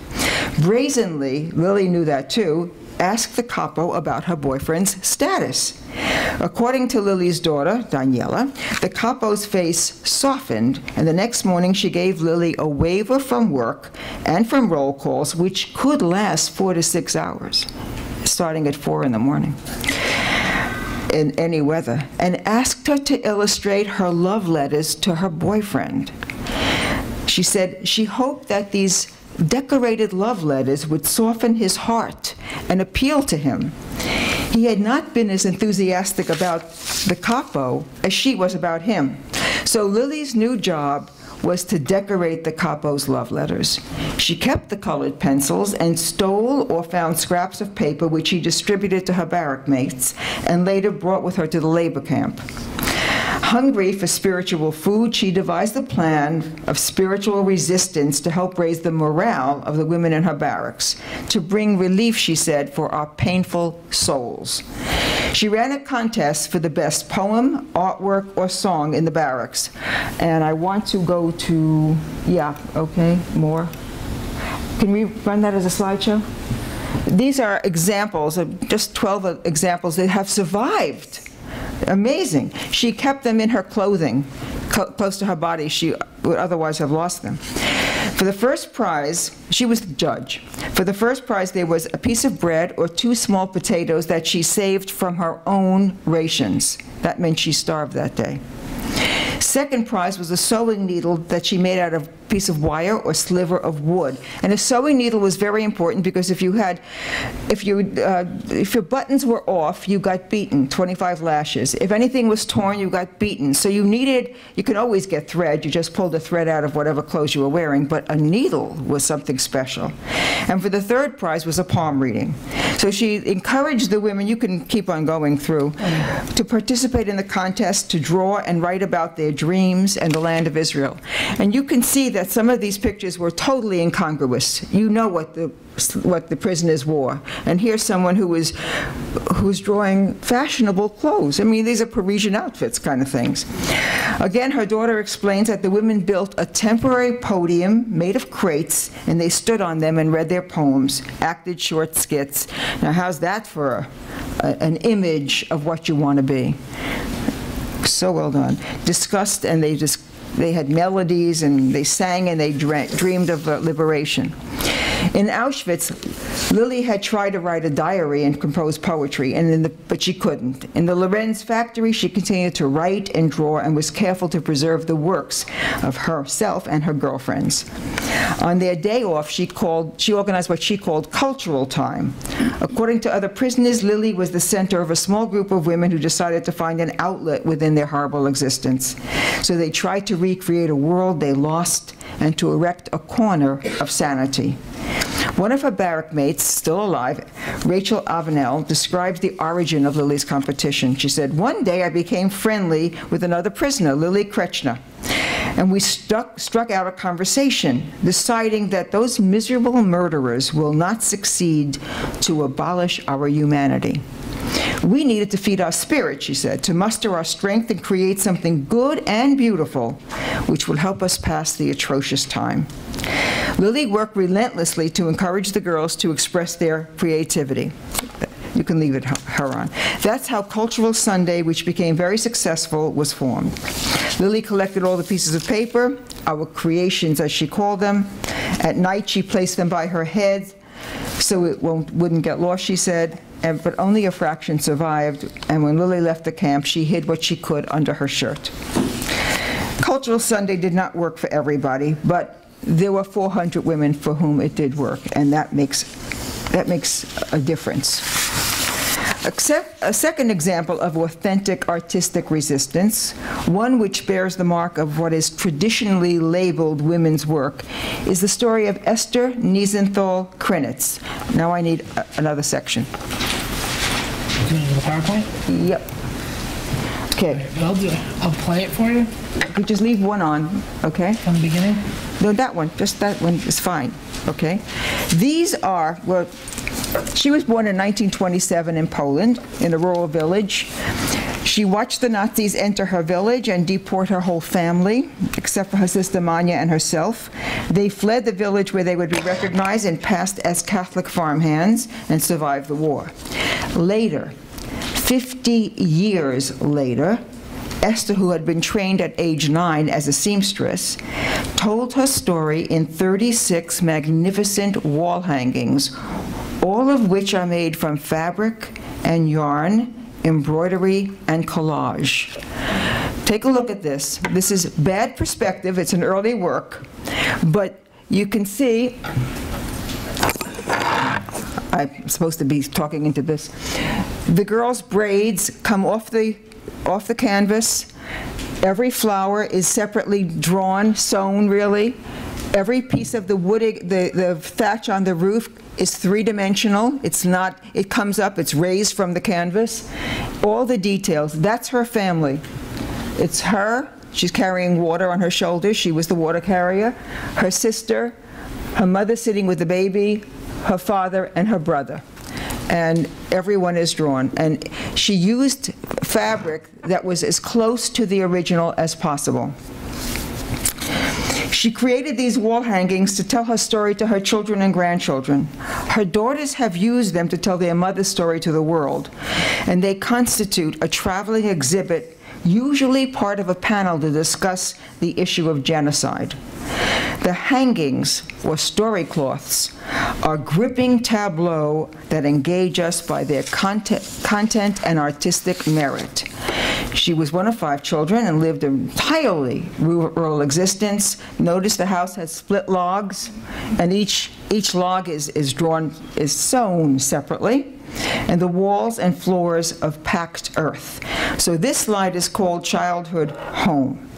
Brazenly, Lily knew that too, asked the capo about her boyfriend's status. According to Lily's daughter, Daniela, the capo's face softened, and the next morning she gave Lily a waiver from work and from roll calls, which could last four to six hours, starting at four in the morning in any weather, and asked her to illustrate her love letters to her boyfriend. She said she hoped that these decorated love letters would soften his heart and appeal to him. He had not been as enthusiastic about the capo as she was about him. So Lily's new job was to decorate the capo's love letters. She kept the colored pencils and stole or found scraps of paper which she distributed to her barrack mates and later brought with her to the labor camp. Hungry for spiritual food, she devised a plan of spiritual resistance to help raise the morale of the women in her barracks, to bring relief, she said, for our painful souls. She ran a contest for the best poem, artwork, or song in the barracks. And I want to go to, yeah, okay, more. Can we run that as a slideshow? These are examples of just 12 examples that have survived. Amazing. She kept them in her clothing, clo- close to her body. She would otherwise have lost them. For the first prize, she was the judge. For the first prize, there was a piece of bread or two small potatoes that she saved from her own rations. That meant she starved that day. Second prize was a sewing needle that she made out of a piece of wire or sliver of wood. And a sewing needle was very important because if you had, if you, uh, if your buttons were off, you got beaten, 25 lashes. If anything was torn, you got beaten. So you needed, you can always get thread, you just pulled the thread out of whatever clothes you were wearing, but a needle was something special. And for the third prize was a palm reading. So she encouraged the women, you can keep on going through, to participate in the contest to draw and write about their dreams and the land of Israel. And you can see that some of these pictures were totally incongruous. You know what the what the prisoners wore. And here's someone who was who's drawing fashionable clothes. I mean, these are Parisian outfits kind of things. Again, her daughter explains that the women built a temporary podium made of crates, and they stood on them and read their poems, acted short skits. Now, how's that for a, a, an image of what you want to be? So well done. Discussed, and they just they had melodies and they sang and they dreamed of uh, liberation. In Auschwitz, Lily had tried to write a diary and compose poetry, and the, but she couldn't. In the Lorenz factory, she continued to write and draw and was careful to preserve the works of herself and her girlfriends. On their day off, she, called, she organized what she called cultural time. According to other prisoners, Lily was the center of a small group of women who decided to find an outlet within their horrible existence. So they tried to recreate a world they lost and to erect a corner of sanity. One of her barrack mates, still alive, Rachel Avenel, describes the origin of Lily's competition. She said, One day I became friendly with another prisoner, Lily Kretschner, and we stuck, struck out a conversation, deciding that those miserable murderers will not succeed to abolish our humanity. We needed to feed our spirit, she said, to muster our strength and create something good and beautiful, which will help us pass the atrocious time. Lily worked relentlessly to encourage the girls to express their creativity. You can leave it her on. That's how Cultural Sunday, which became very successful, was formed. Lily collected all the pieces of paper, our creations as she called them. At night, she placed them by her head so it wouldn't get lost, she said, and, but only a fraction survived. And when Lily left the camp, she hid what she could under her shirt. Cultural Sunday did not work for everybody, but there were 400 women for whom it did work, and that makes, that makes a difference. A second example of authentic artistic resistance, one which bears the mark of what is traditionally labeled women's work, is the story of Esther Nisenthal Krinitz. Now I need a, another section. Do you need the PowerPoint? Yep. Okay. I'll do it. I'll play it for you. You just leave one on, okay? From the beginning? No, that one. Just that one is fine, okay? These are, well, she was born in 1927 in Poland, in a rural village. She watched the Nazis enter her village and deport her whole family, except for her sister Manya and herself. They fled the village where they would be recognized and passed as Catholic farmhands and survived the war. Later, 50 years later, Esther, who had been trained at age nine as a seamstress, told her story in 36 magnificent wall hangings, all of which are made from fabric and yarn, embroidery, and collage. Take a look at this. This is bad perspective. It's an early work, but you can see I'm supposed to be talking into this. The girls' braids come off the off the canvas. Every flower is separately drawn, sewn really. Every piece of the wood, the, the thatch on the roof is three-dimensional. It's not, it comes up, it's raised from the canvas. All the details, that's her family. It's her, she's carrying water on her shoulders, she was the water carrier. Her sister, her mother sitting with the baby, her father, and her brother. And everyone is drawn. And she used fabric that was as close to the original as possible. She created these wall hangings to tell her story to her children and grandchildren. Her daughters have used them to tell their mother's story to the world, and they constitute a traveling exhibit, usually part of a panel to discuss the issue of genocide. The hangings, or story cloths, are gripping tableaux that engage us by their content, content and artistic merit. She was one of five children and lived an entirely rural existence. Notice the house has split logs, and each, each log is, is drawn, is sewn separately, and the walls and floors of packed earth. So this slide is called Childhood Home.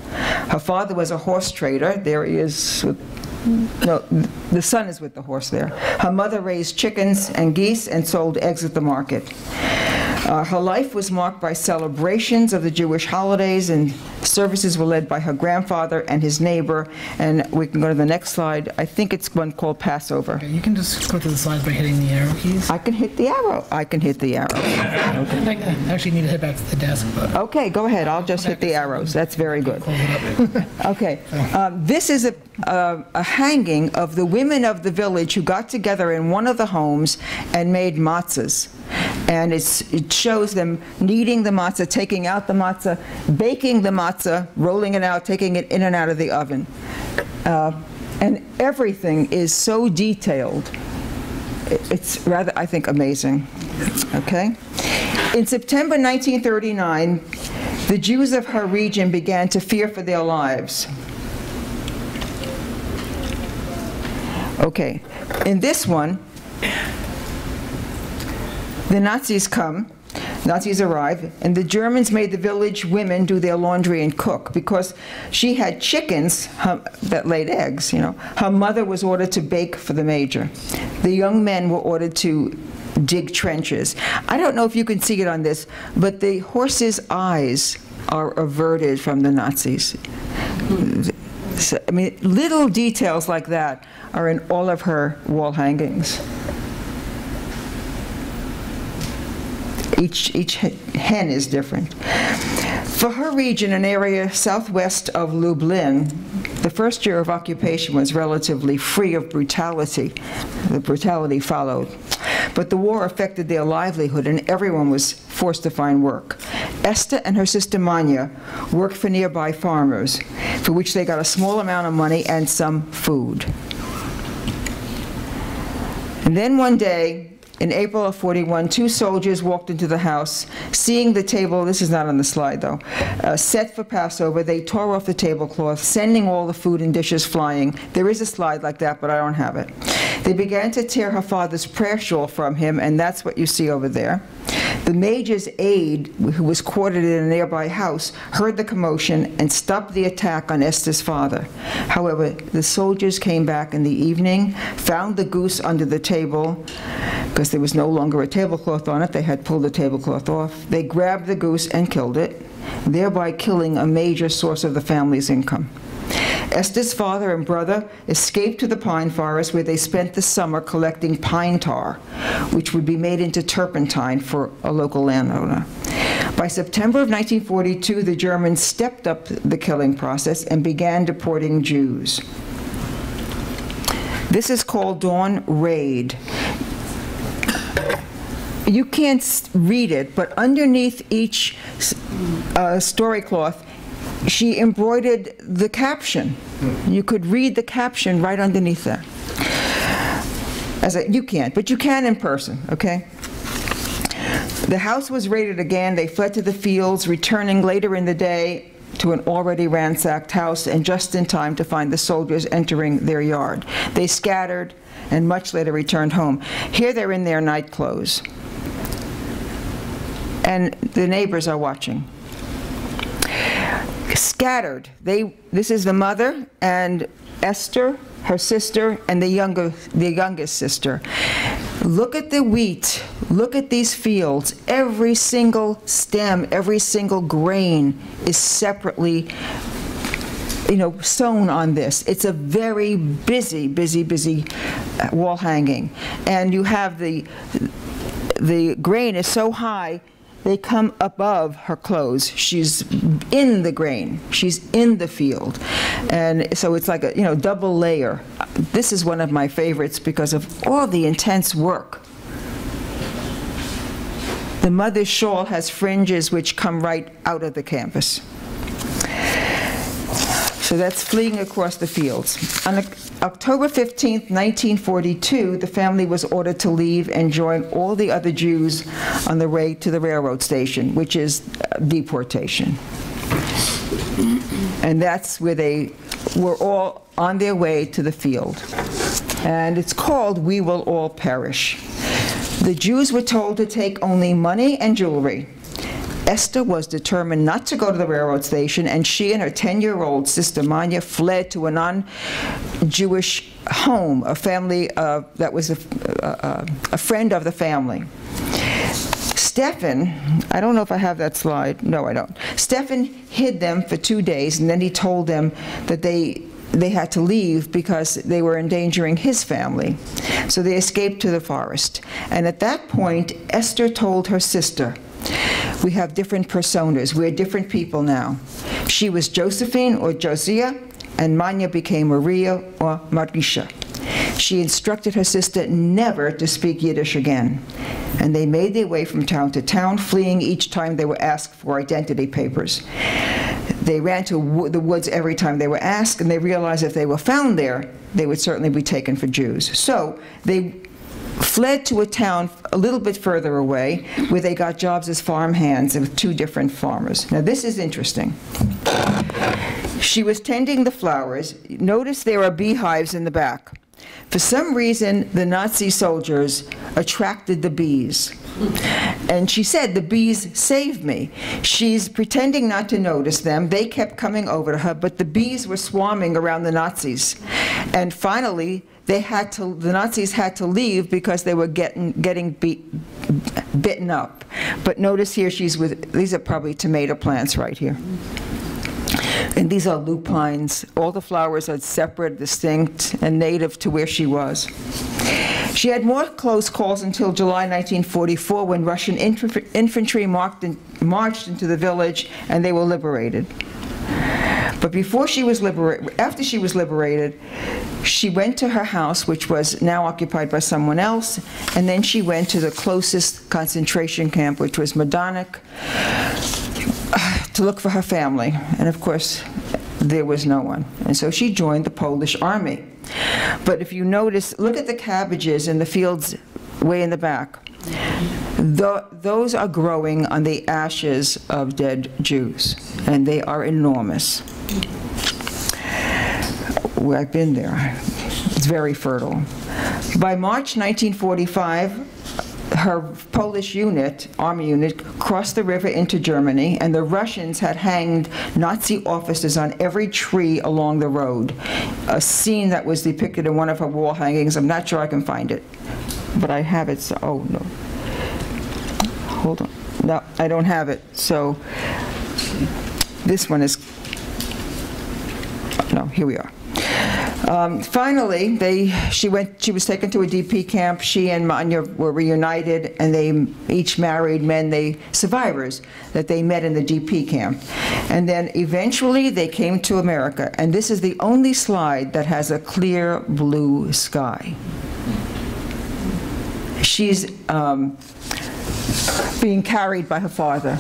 Her father was a horse trader. There he is no, the son is with the horse there. Her mother raised chickens and geese and sold eggs at the market. Uh, her life was marked by celebrations of the Jewish holidays, and services were led by her grandfather and his neighbor. And we can go to the next slide. I think it's one called Passover. Okay, you can just go to the slides by hitting the arrow keys. I can hit the arrow. I can hit the arrow. I I actually need to head back to the desk, but Okay, go ahead. I'll just hit the arrows. That's very good. close it up. Okay, um, this is a, a a hanging of the women of the village who got together in one of the homes and made matzahs. And it's, it shows them kneading the matzah, taking out the matzah, baking the matzah, rolling it out, taking it in and out of the oven. Uh, And everything is so detailed. It's rather, I think, amazing. Okay? In September 1939, the Jews of her region began to fear for their lives. Okay, in this one, the Nazis come, Nazis arrive, and the Germans made the village women do their laundry and cook because she had chickens her- that laid eggs, you know. Her mother was ordered to bake for the major. The young men were ordered to dig trenches. I don't know if you can see it on this, but the horse's eyes are averted from the Nazis. So, I mean, little details like that are in all of her wall hangings. Each, each hen is different. For her region, an area southwest of Lublin, the first year of occupation was relatively free of brutality. The brutality followed. But the war affected their livelihood, and everyone was forced to find work. Esther and her sister Manya worked for nearby farmers, for which they got a small amount of money and some food. And then one day, in April of 41, two soldiers walked into the house. Seeing the table, this is not on the slide though, uh, set for Passover, they tore off the tablecloth, sending all the food and dishes flying. There is a slide like that, but I don't have it. They began to tear her father's prayer shawl from him, and that's what you see over there. The major's aide, who was quartered in a nearby house, heard the commotion and stopped the attack on Esther's father. However, the soldiers came back in the evening, found the goose under the table, because there was no longer a tablecloth on it, they had pulled the tablecloth off. They grabbed the goose and killed it, thereby killing a major source of the family's income. Esther's father and brother escaped to the pine forest where they spent the summer collecting pine tar, which would be made into turpentine for a local landowner. By September of 1942, the Germans stepped up the killing process and began deporting Jews. This is called Dawn Raid. You can't read it, but underneath each uh, story cloth, she embroidered the caption. You could read the caption right underneath there. As a, you can't, but you can in person, okay? The house was raided again. They fled to the fields, returning later in the day to an already ransacked house, and just in time to find the soldiers entering their yard. They scattered and much later returned home. Here they're in their night clothes. And the neighbors are watching scattered. They, this is the mother and Esther, her sister, and the younger, the youngest sister. Look at the wheat. Look at these fields. Every single stem, every single grain is separately you know, sewn on this. It's a very busy, busy, busy uh, wall hanging. And you have the, the grain is so high, they come above her clothes. She's in the grain. She's in the field. And so it's like a, you know, double layer. This is one of my favorites because of all the intense work. The mother's shawl has fringes which come right out of the canvas. So that's fleeing across the fields. On October 15, 1942, the family was ordered to leave and join all the other Jews on the way to the railroad station, which is uh, deportation. And that's where they were all on their way to the field. And it's called We Will All Perish. The Jews were told to take only money and jewelry. Esther was determined not to go to the railroad station, and she and her 10-year-old sister Manya fled to a non-Jewish home, a family uh, that was a, a, a friend of the family. Stefan, I don't know if I have that slide. No, I don't. Stefan hid them for two days, and then he told them that they they had to leave because they were endangering his family. So they escaped to the forest. And at that point, Esther told her sister, we have different personas. We're different people now. She was Josephine or Josiah, and Manya became Maria or Marisha. She instructed her sister never to speak Yiddish again. And they made their way from town to town, fleeing each time they were asked for identity papers. They ran to the woods every time they were asked, and they realized if they were found there, they would certainly be taken for Jews. So they fled to a town a little bit further away where they got jobs as farmhands with two different farmers. Now, this is interesting. She was tending the flowers. Notice there are beehives in the back. For some reason, the Nazi soldiers attracted the bees. And she said, The bees saved me. She's pretending not to notice them. They kept coming over to her, but the bees were swarming around the Nazis. And finally, they had to, the Nazis had to leave because they were getting, getting beat, bitten up. But notice here she's with, these are probably tomato plants right here. And these are lupines. All the flowers are separate, distinct, and native to where she was. She had more close calls until July 1944 when Russian infantry in, marched into the village and they were liberated. But before she was liberated, after she was liberated, she went to her house, which was now occupied by someone else, and then she went to the closest concentration camp, which was Majdanek, to look for her family. And of course, there was no one. And so she joined the Polish army. But if you notice, look at the cabbages in the fields way in the back. Tho- those are growing on the ashes of dead Jews, and they are enormous. Well, I've been there. It's very fertile. By March 1945, her Polish unit, army unit, crossed the river into Germany, and the Russians had hanged Nazi officers on every tree along the road. A scene that was depicted in one of her wall hangings. I'm not sure I can find it, but I have it. So, oh no, hold on. No, I don't have it. So this one is. No, here we are. Um, Finally, they, she went, she was taken to a DP camp. She and Manya were reunited, and they each married men, they, survivors, that they met in the DP camp. And then eventually, they came to America, and this is the only slide that has a clear blue sky. She's um, being carried by her father,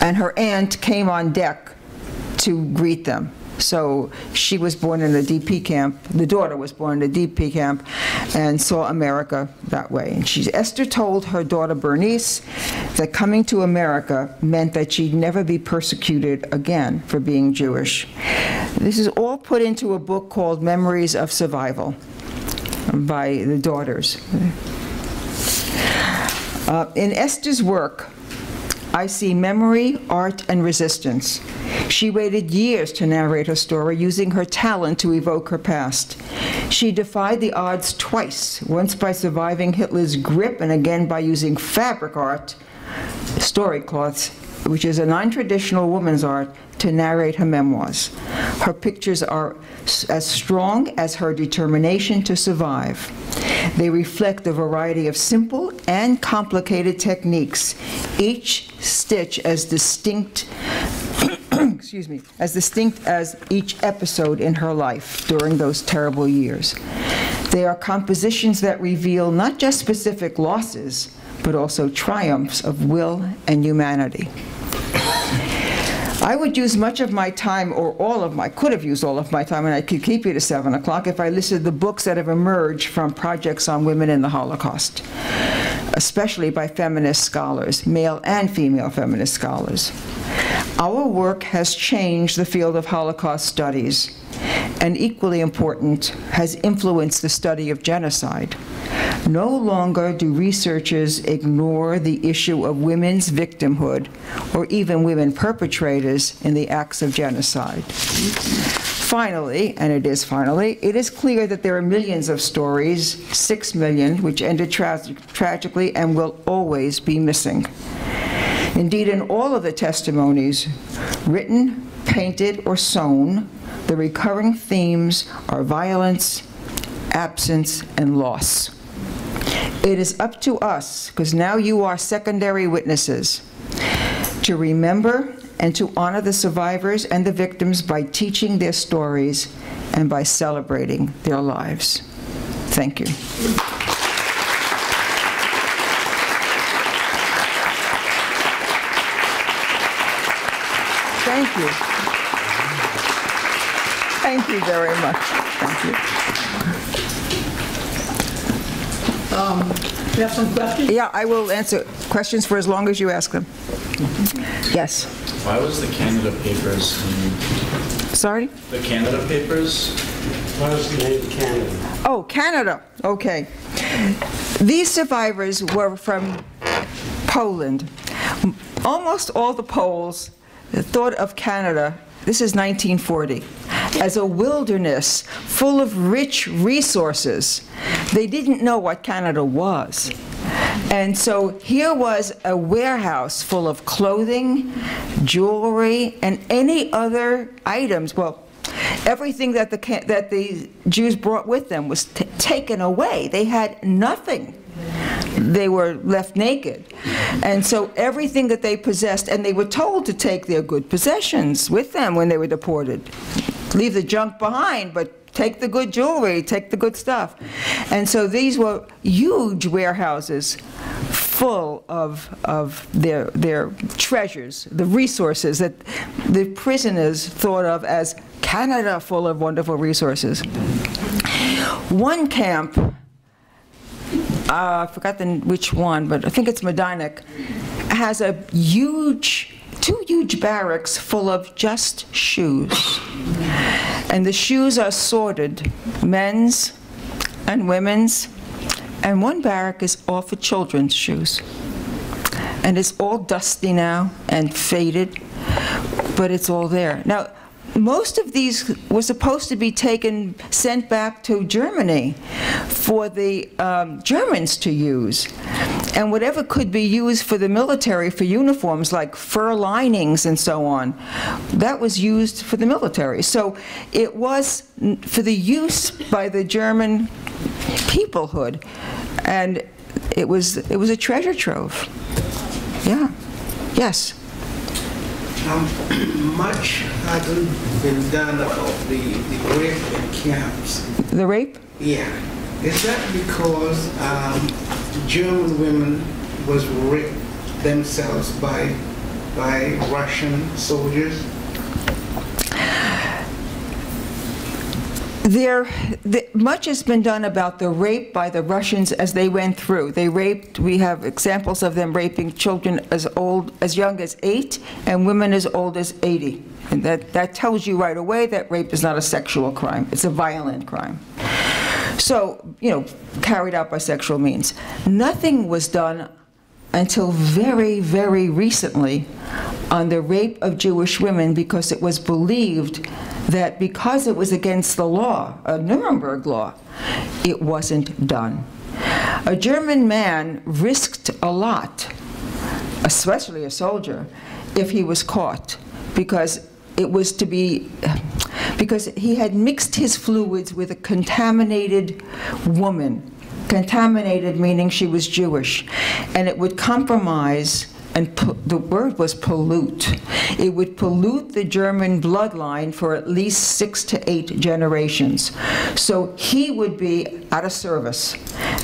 and her aunt came on deck to greet them. So she was born in a DP camp, the daughter was born in a DP camp, and saw America that way. And Esther told her daughter Bernice that coming to America meant that she'd never be persecuted again for being Jewish. This is all put into a book called Memories of Survival by the daughters. Uh, in Esther's work, I see memory, art, and resistance. She waited years to narrate her story, using her talent to evoke her past. She defied the odds twice, once by surviving Hitler's grip and again by using fabric art, story cloths, which is a non-traditional woman's art, to narrate her memoirs. Her pictures are as strong as her determination to survive. They reflect a variety of simple and complicated techniques, each stitch as distinct excuse me, as distinct as each episode in her life during those terrible years. They are compositions that reveal not just specific losses, but also triumphs of will and humanity. I would use much of my time, or all of my, could have used all of my time, and I could keep you to 7 o'clock if I listed the books that have emerged from projects on women in the Holocaust, especially by feminist scholars, male and female feminist scholars. Our work has changed the field of Holocaust studies, and equally important, has influenced the study of genocide. No longer do researchers ignore the issue of women's victimhood or even women perpetrators in the acts of genocide. Finally, and it is finally, it is clear that there are millions of stories, six million, which ended tra tragically and will always be missing. Indeed, in all of the testimonies, written, painted, or sewn, the recurring themes are violence, absence, and loss. It is up to us, because now you are secondary witnesses, to remember and to honor the survivors and the victims by teaching their stories and by celebrating their lives. Thank you. Thank you. Thank you very much. Thank you. Um, you have some questions? Yeah, I will answer questions for as long as you ask them. Yes. Why was the Canada Papers, Sorry? the Canada Papers? Why was the name Canada? Oh, Canada. Okay. These survivors were from Poland. Almost all the Poles thought of Canada, this is 1940, as a wilderness full of rich resources. They didn't know what Canada was. And so here was a warehouse full of clothing, jewelry, and any other items. Well, everything that the, that the Jews brought with them was taken away. They had nothing. They were left naked. And so everything that they possessed, and they were told to take their good possessions with them when they were deported. Leave the junk behind, but take the good jewelry, take the good stuff. And so these were huge warehouses full of, of their, their treasures, the resources that the prisoners thought of as Canada full of wonderful resources. One camp, uh, I forgot the, which one, but I think it's Majdanek, has a huge, two huge barracks full of just shoes. And the shoes are sorted, men's and women's, and one barrack is all for children's shoes. And it's all dusty now and faded, but it's all there. Now, most of these were supposed to be taken, sent back to Germany for the um, Germans to use. And whatever could be used for the military for uniforms, like fur linings and so on, that was used for the military. So it was for the use by the German peoplehood. And it was, it was a treasure trove. Yeah. Yes. Um, much hasn't been done about the, the rape in camps. The rape? Yeah. Is that because um, German women was raped themselves by by Russian soldiers? There, the, much has been done about the rape by the Russians as they went through. They raped, we have examples of them raping children as old, as young as eight, and women as old as 80. And that, that tells you right away that rape is not a sexual crime, it's a violent crime. So, you know, carried out by sexual means. Nothing was done until very, very recently on the rape of Jewish women because it was believed that because it was against the law, a Nuremberg law, it wasn't done. A German man risked a lot, especially a soldier, if he was caught, because it was to be, because he had mixed his fluids with a contaminated woman. Contaminated meaning she was Jewish, and it would compromise and the word was pollute. It would pollute the German bloodline for at least six to eight generations. So he would be out of service.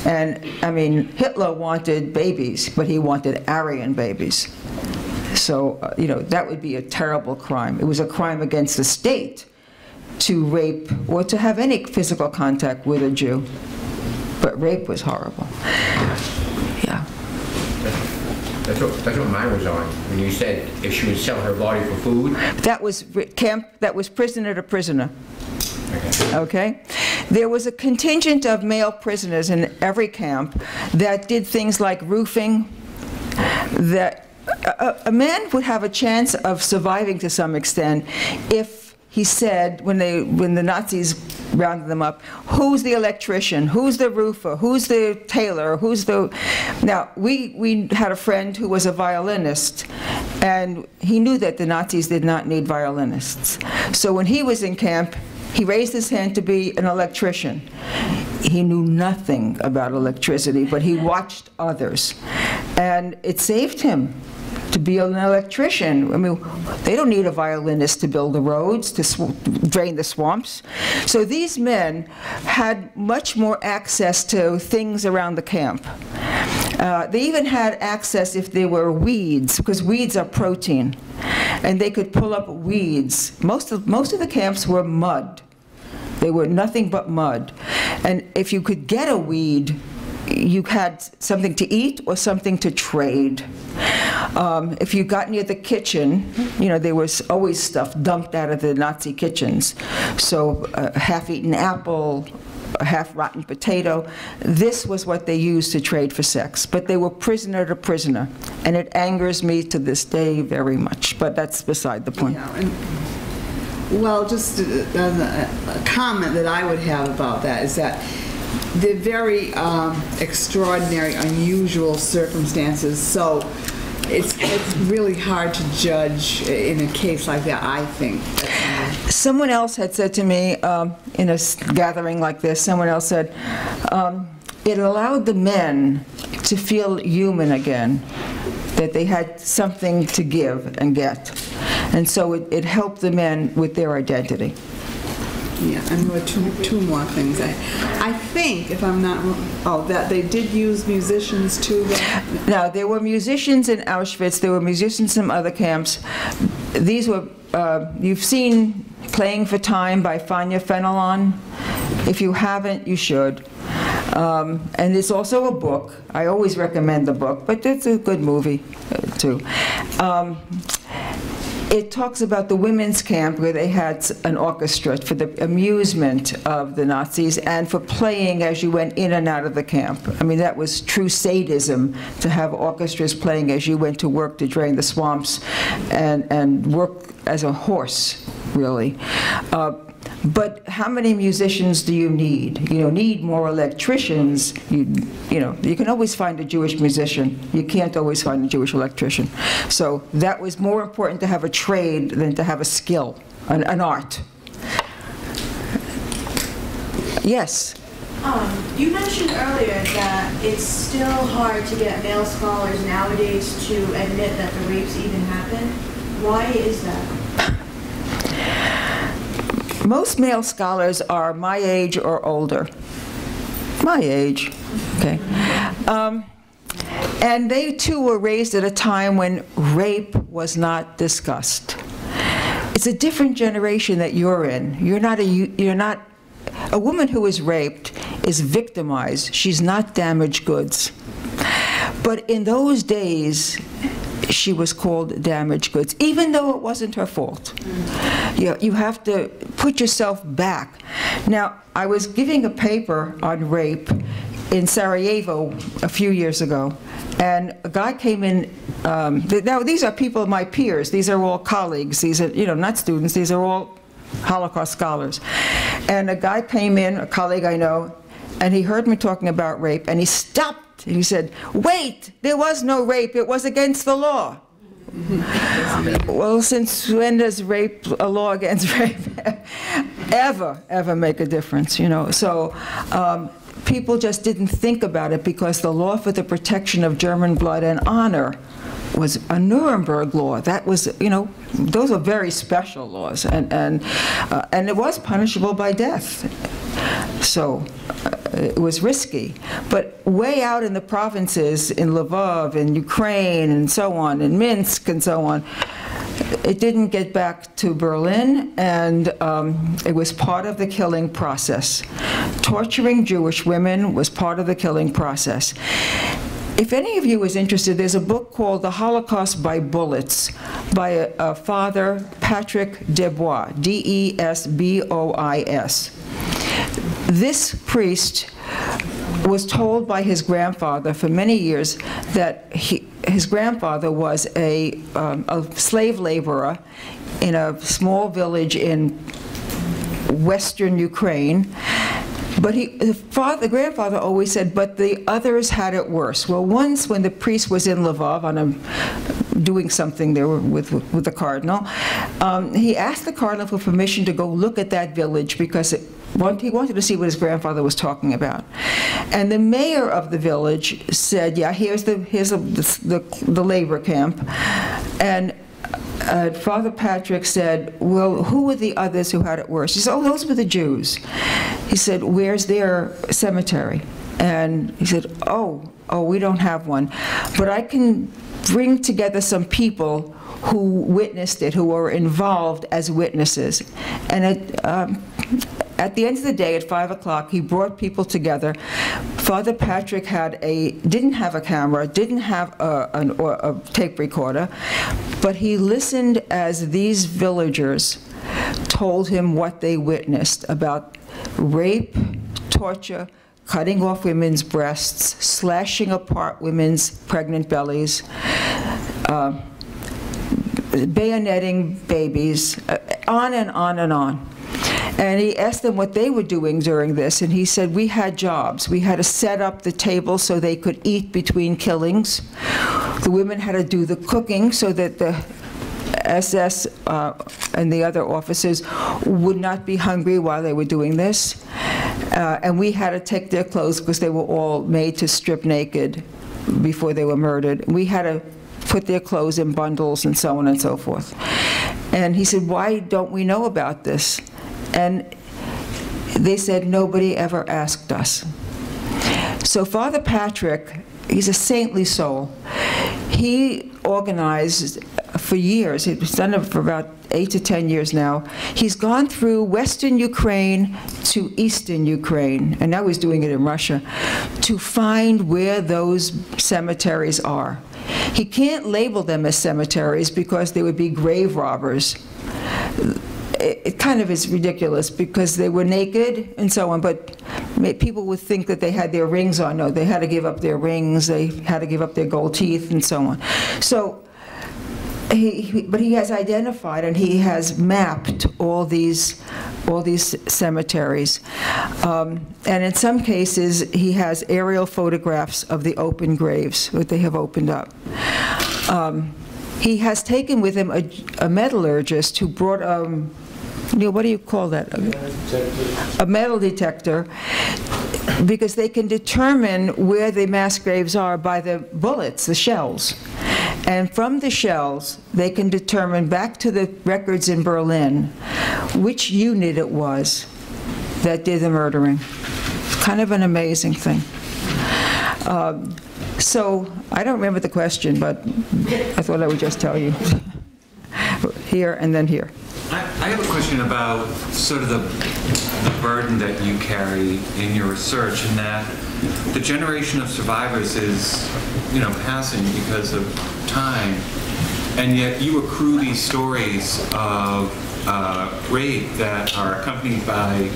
And I mean, Hitler wanted babies, but he wanted Aryan babies. So, uh, you know, that would be a terrible crime. It was a crime against the state to rape or to have any physical contact with a Jew. But rape was horrible. Yeah. That's what, that's what mine was on, when you said if she would sell her body for food. That was camp, that was prisoner to prisoner. Okay. okay? There was a contingent of male prisoners in every camp that did things like roofing, that a, a- a man would have a chance of surviving to some extent if he said, when they, when the Nazis rounded them up, who's the electrician, who's the roofer, who's the tailor, who's the... Now, we, we had a friend who was a violinist, and he knew that the Nazis did not need violinists. So when he was in camp, he raised his hand to be an electrician. He knew nothing about electricity, but he watched others. And it saved him to be an electrician. I mean, they don't need a violinist to build the roads, to drain the swamps. So these men had much more access to things around the camp. Uh, They even had access if there were weeds, because weeds are protein, and they could pull up weeds. Most of, most of the camps were mud. They were nothing but mud. And if you could get a weed, you had something to eat or something to trade. Um, If you got near the kitchen, you know, there was always stuff dumped out of the Nazi kitchens. So a half-eaten apple, a half-rotten potato, this was what they used to trade for sex. But they were prisoner to prisoner. And it angers me to this day very much, but that's beside the point. Yeah, and- Well, just uh, a a comment that I would have about that is that the very um, extraordinary, unusual circumstances, so it's, it's really hard to judge in a case like that, I think. Someone else had said to me um, in a gathering like this, someone else said, um, it allowed the men to feel human again, that they had something to give and get. And so it it helped the men with their identity. Yeah, there were two, two more things. I, I think, if I'm not, oh, that they did use musicians too, Now, there were musicians in Auschwitz, there were musicians in other camps. These were, uh, you've seen Playing for Time by Fania Fenelon. If you haven't, you should. Um, And it's also a book. I always recommend the book, but it's a good movie, uh, too. Um, it talks about the women's camp where they had an orchestra for the amusement of the Nazis and for playing as you went in and out of the camp. I mean, that was true sadism to have orchestras playing as you went to work to drain the swamps and, and work as a horse, really. Uh, but how many musicians do you need? You know, need more electricians. You, you know, you can always find a Jewish musician. You can't always find a Jewish electrician. So that was more important to have a trade than to have a skill, an, an art. Yes. Um, You mentioned earlier that it's still hard to get male scholars nowadays to admit that the rapes even happened. Why is that? Most male scholars are my age or older. My age, okay. Um, And they too were raised at a time when rape was not discussed. It's a different generation that you're in. You're not a, you're not, a woman who is raped is victimized. She's not damaged goods. But in those days, she was called damaged goods, even though it wasn't her fault. You, you have to put yourself back. Now, I was giving a paper on rape in Sarajevo a few years ago, and a guy came in. Um, th- now, these are people, my peers. These are all colleagues. These are, you know, not students. These are all Holocaust scholars. And a guy came in, a colleague I know, and he heard me talking about rape, and he stopped. And he said, "Wait, there was no rape. It was against the law." Well, since when does rape, a law against rape, ever, ever make a difference, you know? So um, people just didn't think about it because the law for the protection of German blood and honor was a Nuremberg law. That was, you know, those are very special laws, and, and, uh, and it was punishable by death. So uh, it was risky. But way out in the provinces, in Lvov, in Ukraine, and so on, in Minsk, and so on, it didn't get back to Berlin, and um, it was part of the killing process. Torturing Jewish women was part of the killing process. If any of you is interested, there's a book called The Holocaust by Bullets by a, a Father Patrick Desbois, D-E-S-B-O-I-S. This priest was told by his grandfather for many years that he, his grandfather was a, um, a slave laborer in a small village in western Ukraine. But he, the father, the grandfather always said, but the others had it worse. Well, once when the priest was in Lvov on a, doing something there with, with the cardinal, um, he asked the cardinal for permission to go look at that village because it, he wanted to see what his grandfather was talking about. And the mayor of the village said, yeah, here's the, here's the, the, the labor camp. And uh, Father Patrick said, well, who were the others who had it worse? He said, oh, those were the Jews. He said, where's their cemetery? And he said, oh, oh, we don't have one. But I can bring together some people who witnessed it, who were involved as witnesses. And it, um, at the end of the day, at 5 o'clock, he brought people together. Father Patrick had a, didn't have a camera, didn't have a, an, a tape recorder, but he listened as these villagers told him what they witnessed about rape, torture, cutting off women's breasts, slashing apart women's pregnant bellies, uh, bayoneting babies, uh, on and on and on. And he asked them what they were doing during this, and he said, we had jobs. We had to set up the table so they could eat between killings. The women had to do the cooking so that the SS uh, and the other officers would not be hungry while they were doing this. Uh, And we had to take their clothes because they were all made to strip naked before they were murdered. We had to put their clothes in bundles and so on and so forth. And he said, why don't we know about this? And they said, nobody ever asked us. So Father Patrick, he's a saintly soul. He organized for years, he's done it for about eight to 10 years now. He's gone through western Ukraine to eastern Ukraine, and now he's doing it in Russia, to find where those cemeteries are. He can't label them as cemeteries because they would be grave robbers it kind of is ridiculous because they were naked and so on, but people would think that they had their rings on. No, they had to give up their rings, they had to give up their gold teeth and so on. So, he, he- but he has identified and he has mapped all these, all these cemeteries. Um, And in some cases, he has aerial photographs of the open graves that they have opened up. Um, He has taken with him a a metallurgist who brought, um, Neil, what do you call that? A metal detector, because they can determine where the mass graves are by the bullets, the shells. And from the shells, they can determine back to the records in Berlin which unit it was that did the murdering. Kind of an amazing thing. Um, So, I don't remember the question, but I thought I would just tell you. Here and then here. I have a question about sort of the the burden that you carry in your research, and that the generation of survivors is, you know, passing because of time, and yet you accrue these stories of uh, rape that are accompanied by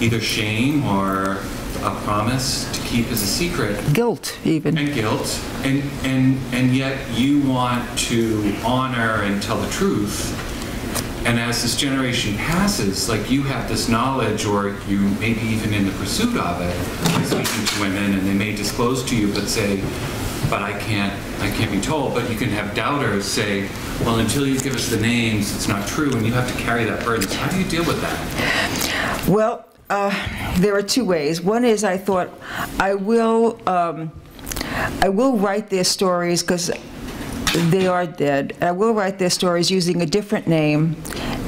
either shame or a promise to keep as a secret Guilt, even. and guilt, and, and, and yet you want to honor and tell the truth. And as this generation passes, like you have this knowledge, or you maybe even in the pursuit of it, speaking to women, and they may disclose to you, but say, but I can't, I can't be told. But you can have doubters say, well, until you give us the names, it's not true, and you have to carry that burden. So how do you deal with that? Well, uh, there are two ways. One is I thought I will, um, I will write their stories because they are dead. I will write their stories using a different name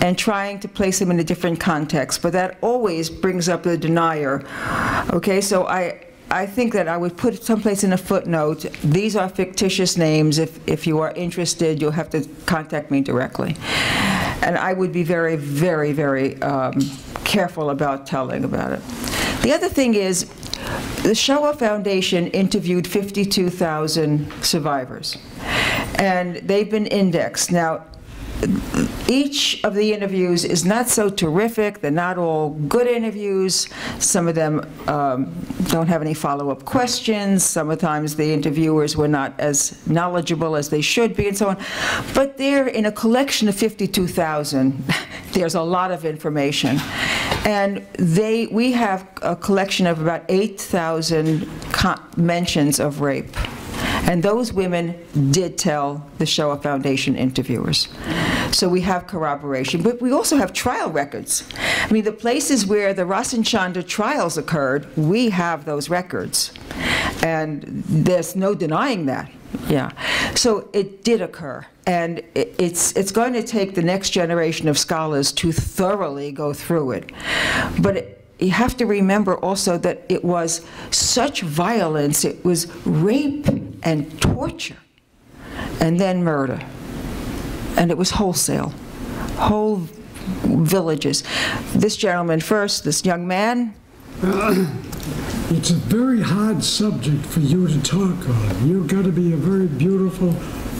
and trying to place them in a different context, but that always brings up the denier. Okay, so I, I think that I would put someplace in a footnote, these are fictitious names. If, if you are interested, you'll have to contact me directly. And I would be very, very, very um, careful about telling about it. The other thing is, the Shoah Foundation interviewed 52,000 survivors, and they've been indexed. Now, each of the interviews is not so terrific. They're not all good interviews. Some of them um, don't have any follow-up questions. Sometimes the interviewers were not as knowledgeable as they should be, and so on. But they're in a collection of 52,000. There's a lot of information. And they, we have a collection of about 8,000 mentions of rape. And those women did tell the Shoah Foundation interviewers. So we have corroboration. But we also have trial records. I mean, the places where the Rassenschande trials occurred, we have those records. And there's no denying that. Yeah. So it did occur. And it- it's, it's going to take the next generation of scholars to thoroughly go through it. But it, you have to remember also that it was such violence, it was rape and torture, and then murder. And it was wholesale, whole villages. This gentleman first, this young man, It's a very hard subject for you to talk on. You've got to be a very beautiful,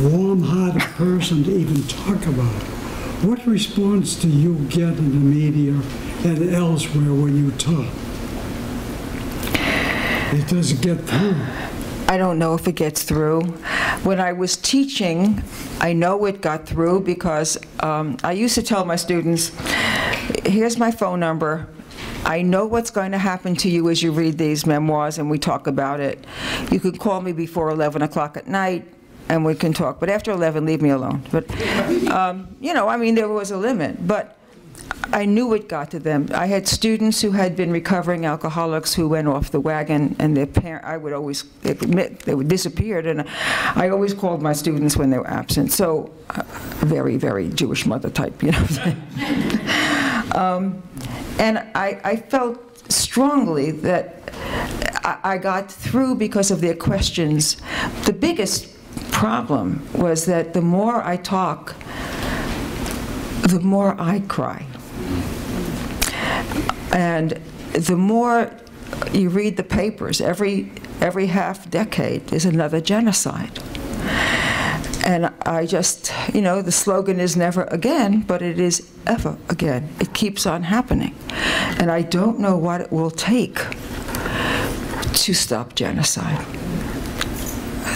warm-hearted person to even talk about it. What response do you get in the media and elsewhere when you talk? It doesn't get through. I don't know if it gets through. When I was teaching, I know it got through because um, I used to tell my students, here's my phone number. I know what's going to happen to you as you read these memoirs and we talk about it. You can call me before 11 o'clock at night and we can talk, but after 11, leave me alone. But, um, you know, I mean, there was a limit, but I knew it got to them. I had students who had been recovering alcoholics who went off the wagon, and their parent, I would always admit they would disappeared, and I always called my students when they were absent. So, uh, very, very Jewish mother type, you know. um, and I, I felt strongly that I, I got through because of their questions. The biggest problem was that the more I talk, the more I cry. And the more you read the papers, every, every half decade is another genocide. And I just, you know, the slogan is never again, but it is ever again. It keeps on happening. And I don't know what it will take to stop genocide.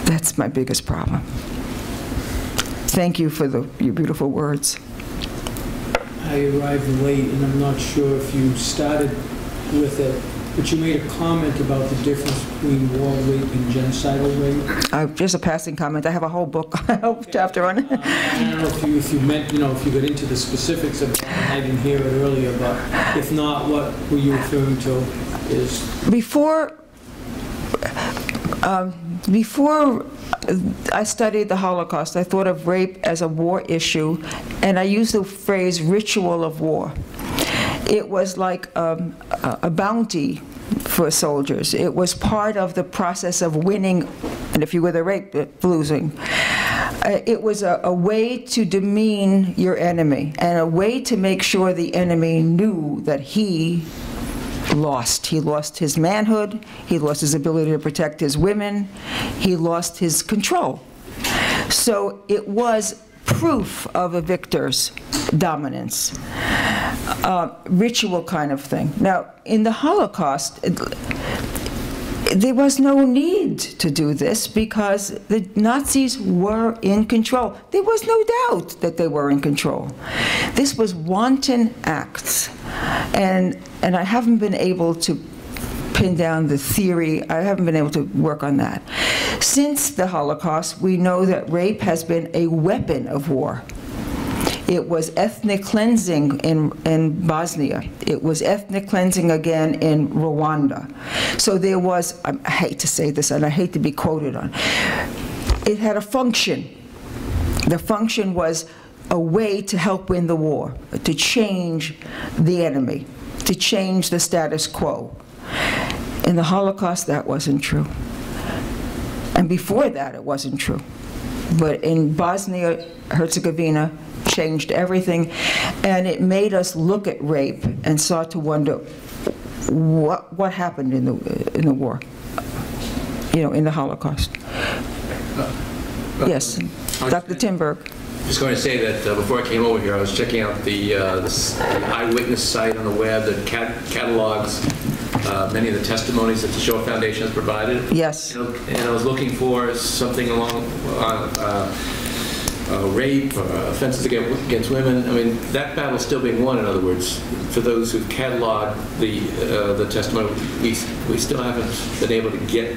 That's my biggest problem. Thank you for the, your beautiful words. I arrived late, and I'm not sure if you started with it, but you made a comment about the difference between war rape and genocidal rape. Uh, Just a passing comment, I have a whole book, a whole chapter on it. Uh, I don't know if you, if you meant, you know, if you got into the specifics of, it. I didn't hear it earlier, but if not, what were you referring to is, Before, um, before I studied the Holocaust, I thought of rape as a war issue, and I used the phrase ritual of war. It was like um, a bounty for soldiers. It was part of the process of winning, and if you were the rape, uh, losing. Uh, It was a, a way to demean your enemy, and a way to make sure the enemy knew that he lost. He lost his manhood, he lost his ability to protect his women, he lost his control. So it was proof of a victor's dominance, uh, ritual kind of thing. Now, in the Holocaust, there was no need to do this because the Nazis were in control. There was no doubt that they were in control. This was wanton acts. And, and I haven't been able to pin down the theory, I haven't been able to work on that. Since the Holocaust, we know that rape has been a weapon of war. It was ethnic cleansing in, in Bosnia. It was ethnic cleansing again in Rwanda. So there was, I hate to say this and I hate to be quoted on, it had a function. The function was a way to help win the war, to change the enemy, to change the status quo. In the Holocaust, that wasn't true. And before that, it wasn't true. But in Bosnia Herzegovina, changed everything, and it made us look at rape and start to wonder what what happened in the in the war, you know, in the Holocaust. Yes, Dr. Tinberg. Just going to say that uh, before I came over here, I was checking out the uh, the the eyewitness site on the web that cat- catalogs uh, many of the testimonies that the Shoah Foundation has provided. Yes. And and I was looking for something along uh, rape, uh, offenses against women. I mean, that battle's still being won, in other words. For those who've cataloged the uh, the testimony, we we still haven't been able to get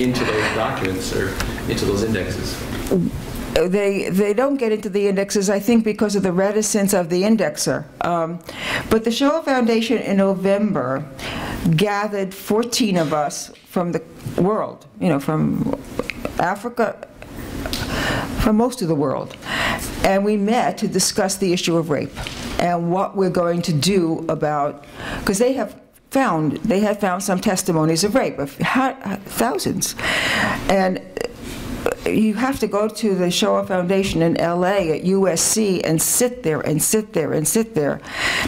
into those documents or into those indexes. They, they don't get into the indexes, I think, because of the reticence of the indexer. Um, But the Shoah Foundation in November gathered 14 of us from the world, you know, from Africa, from most of the world. And we met to discuss the issue of rape and what we're going to do about, because they have found, they have found some testimonies of rape, of thousands. And you have to go to the Shoah Foundation in LA at USC and sit there and sit there and sit there.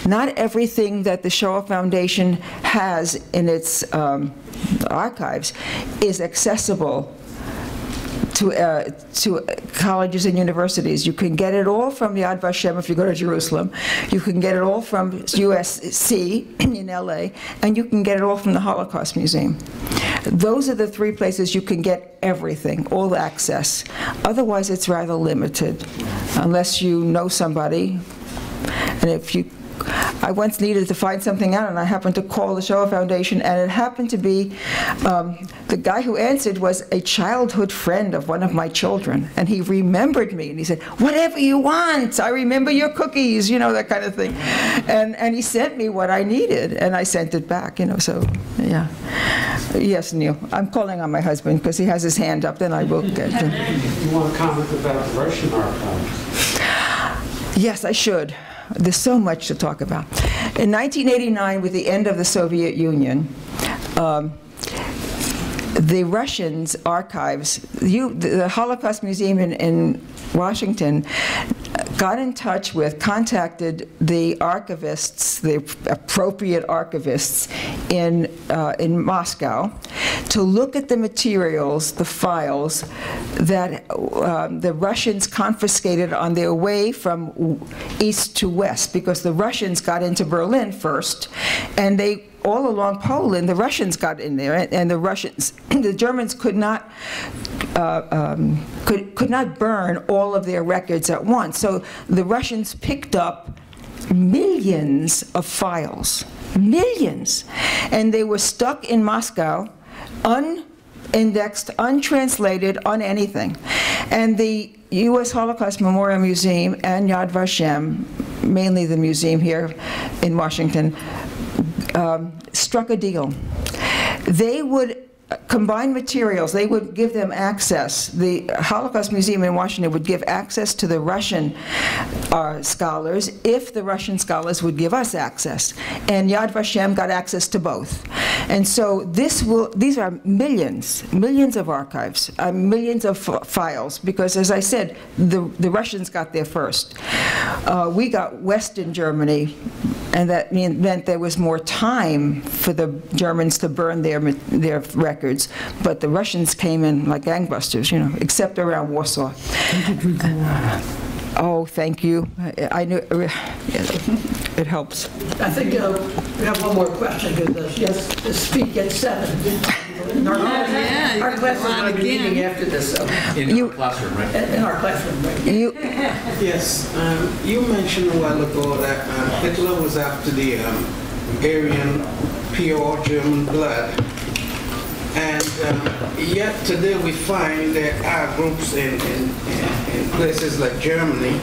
Not everything that the Shoah Foundation has in its um, archives is accessible to, uh, to colleges and universities. You can get it all from Yad Vashem if you go to Jerusalem. You can get it all from USC in LA, and you can get it all from the Holocaust Museum. Those are the three places you can get everything, all access. Otherwise, it's rather limited, unless you know somebody. And if you I once needed to find something out, and I happened to call the Shoah Foundation, and it happened to be um, the guy who answered was a childhood friend of one of my children, and he remembered me, and he said, "Whatever you want, I remember your cookies," you know that kind of thing, and and he sent me what I needed, and I sent it back, you know. So yeah, yes, Neil, I'm calling on my husband because he has his hand up. Then I will get. To, You want to comment about the Russian archives? Yes, I should. There's so much to talk about. In 1989, with the end of the Soviet Union, um, the Russians' archives, you, the Holocaust Museum in, in Washington, got in touch with, contacted the archivists, the appropriate archivists in, uh, in Moscow, to look at the materials, the files that um, the Russians confiscated on their way from east to west, because the Russians got into Berlin first, and they all along Poland, the Russians got in there, and, and the Russians, the Germans could not uh, um, could could not burn all of their records at once. So the Russians picked up millions of files, millions, and they were stuck in Moscow, unindexed, untranslated, on anything, and the U.S. Holocaust Memorial Museum and Yad Vashem, mainly the museum here in Washington, um, struck a deal. They would combine materials, they would give them access. The Holocaust Museum in Washington would give access to the Russian uh, scholars if the Russian scholars would give us access. And Yad Vashem got access to both. And so this will, these are millions, millions of archives, uh, millions of files, because as I said, the, the Russians got there first. Uh, we got Western Germany, and that mean, meant there was more time for the Germans to burn their, their records, but the Russians came in like gangbusters, you know, except around Warsaw. Take a drink of water. Oh, thank you. I I knew, it helps. I think uh, we have one more question, because she has to speak at seven. And Our yeah, our you class is going to be meeting after this, so, In You- our classroom, right? in our classroom, right? You, Yes, um, you mentioned a while ago that um, Hitler was after the um, Aryan, pure German blood. And um, yet today we find there are groups in, in, in- places like Germany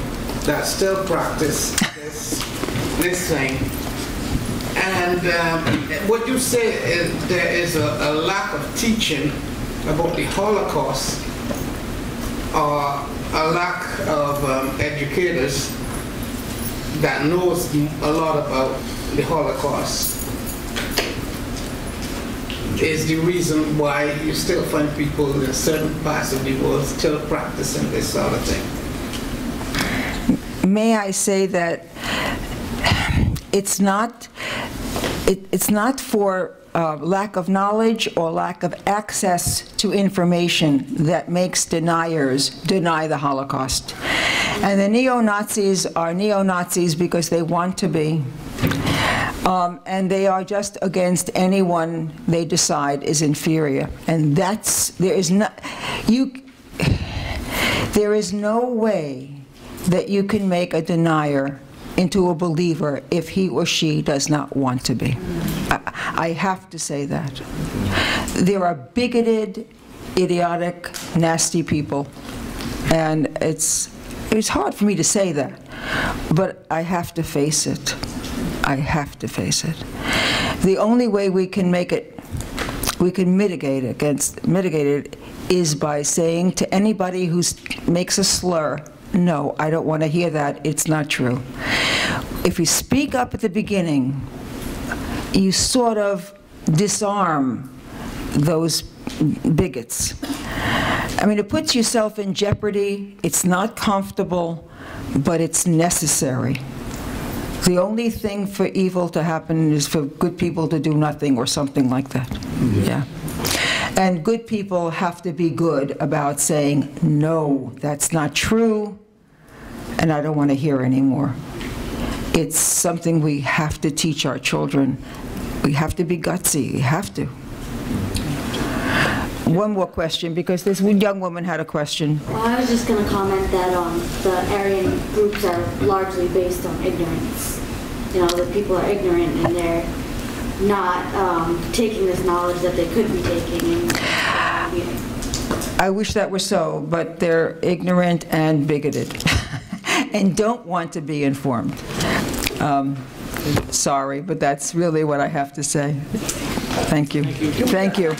that still practice this, this thing. And um, what you say is there is a, a lack of teaching about the Holocaust or a lack of um, educators that knows a lot about the Holocaust is the reason why you still find people in certain parts of the world still practicing this sort of thing. May I say that it's not, it- it's not for uh, lack of knowledge or lack of access to information that makes deniers deny the Holocaust. And the neo-Nazis are neo-Nazis because they want to be. Um, And they are just against anyone they decide is inferior. And that's, there is not, you, there is no way that you can make a denier into a believer if he or she does not want to be. I I have to say that. There are bigoted, idiotic, nasty people, and it's, it's hard for me to say that, but I have to face it. I have to face it. The only way we can make it we can mitigate against, mitigate it is by saying to anybody who makes a slur, no, I don't want to hear that, it's not true. If you speak up at the beginning, you sort of disarm those bigots. I mean, it puts yourself in jeopardy, it's not comfortable, but it's necessary. The only thing for evil to happen is for good people to do nothing or something like that. Yeah. And good people have to be good about saying, no, that's not true, and I don't want to hear anymore. It's something we have to teach our children. We have to be gutsy, we have to. One more question, because this young woman had a question. Well, I was just going to comment that um, the Aryan groups are largely based on ignorance. You know, the people are ignorant and they're not um, taking this knowledge that they could be taking and uh, I wish that were so, but they're ignorant and bigoted, and don't want to be informed. Um, Sorry, but that's really what I have to say. Thank you. Thank you.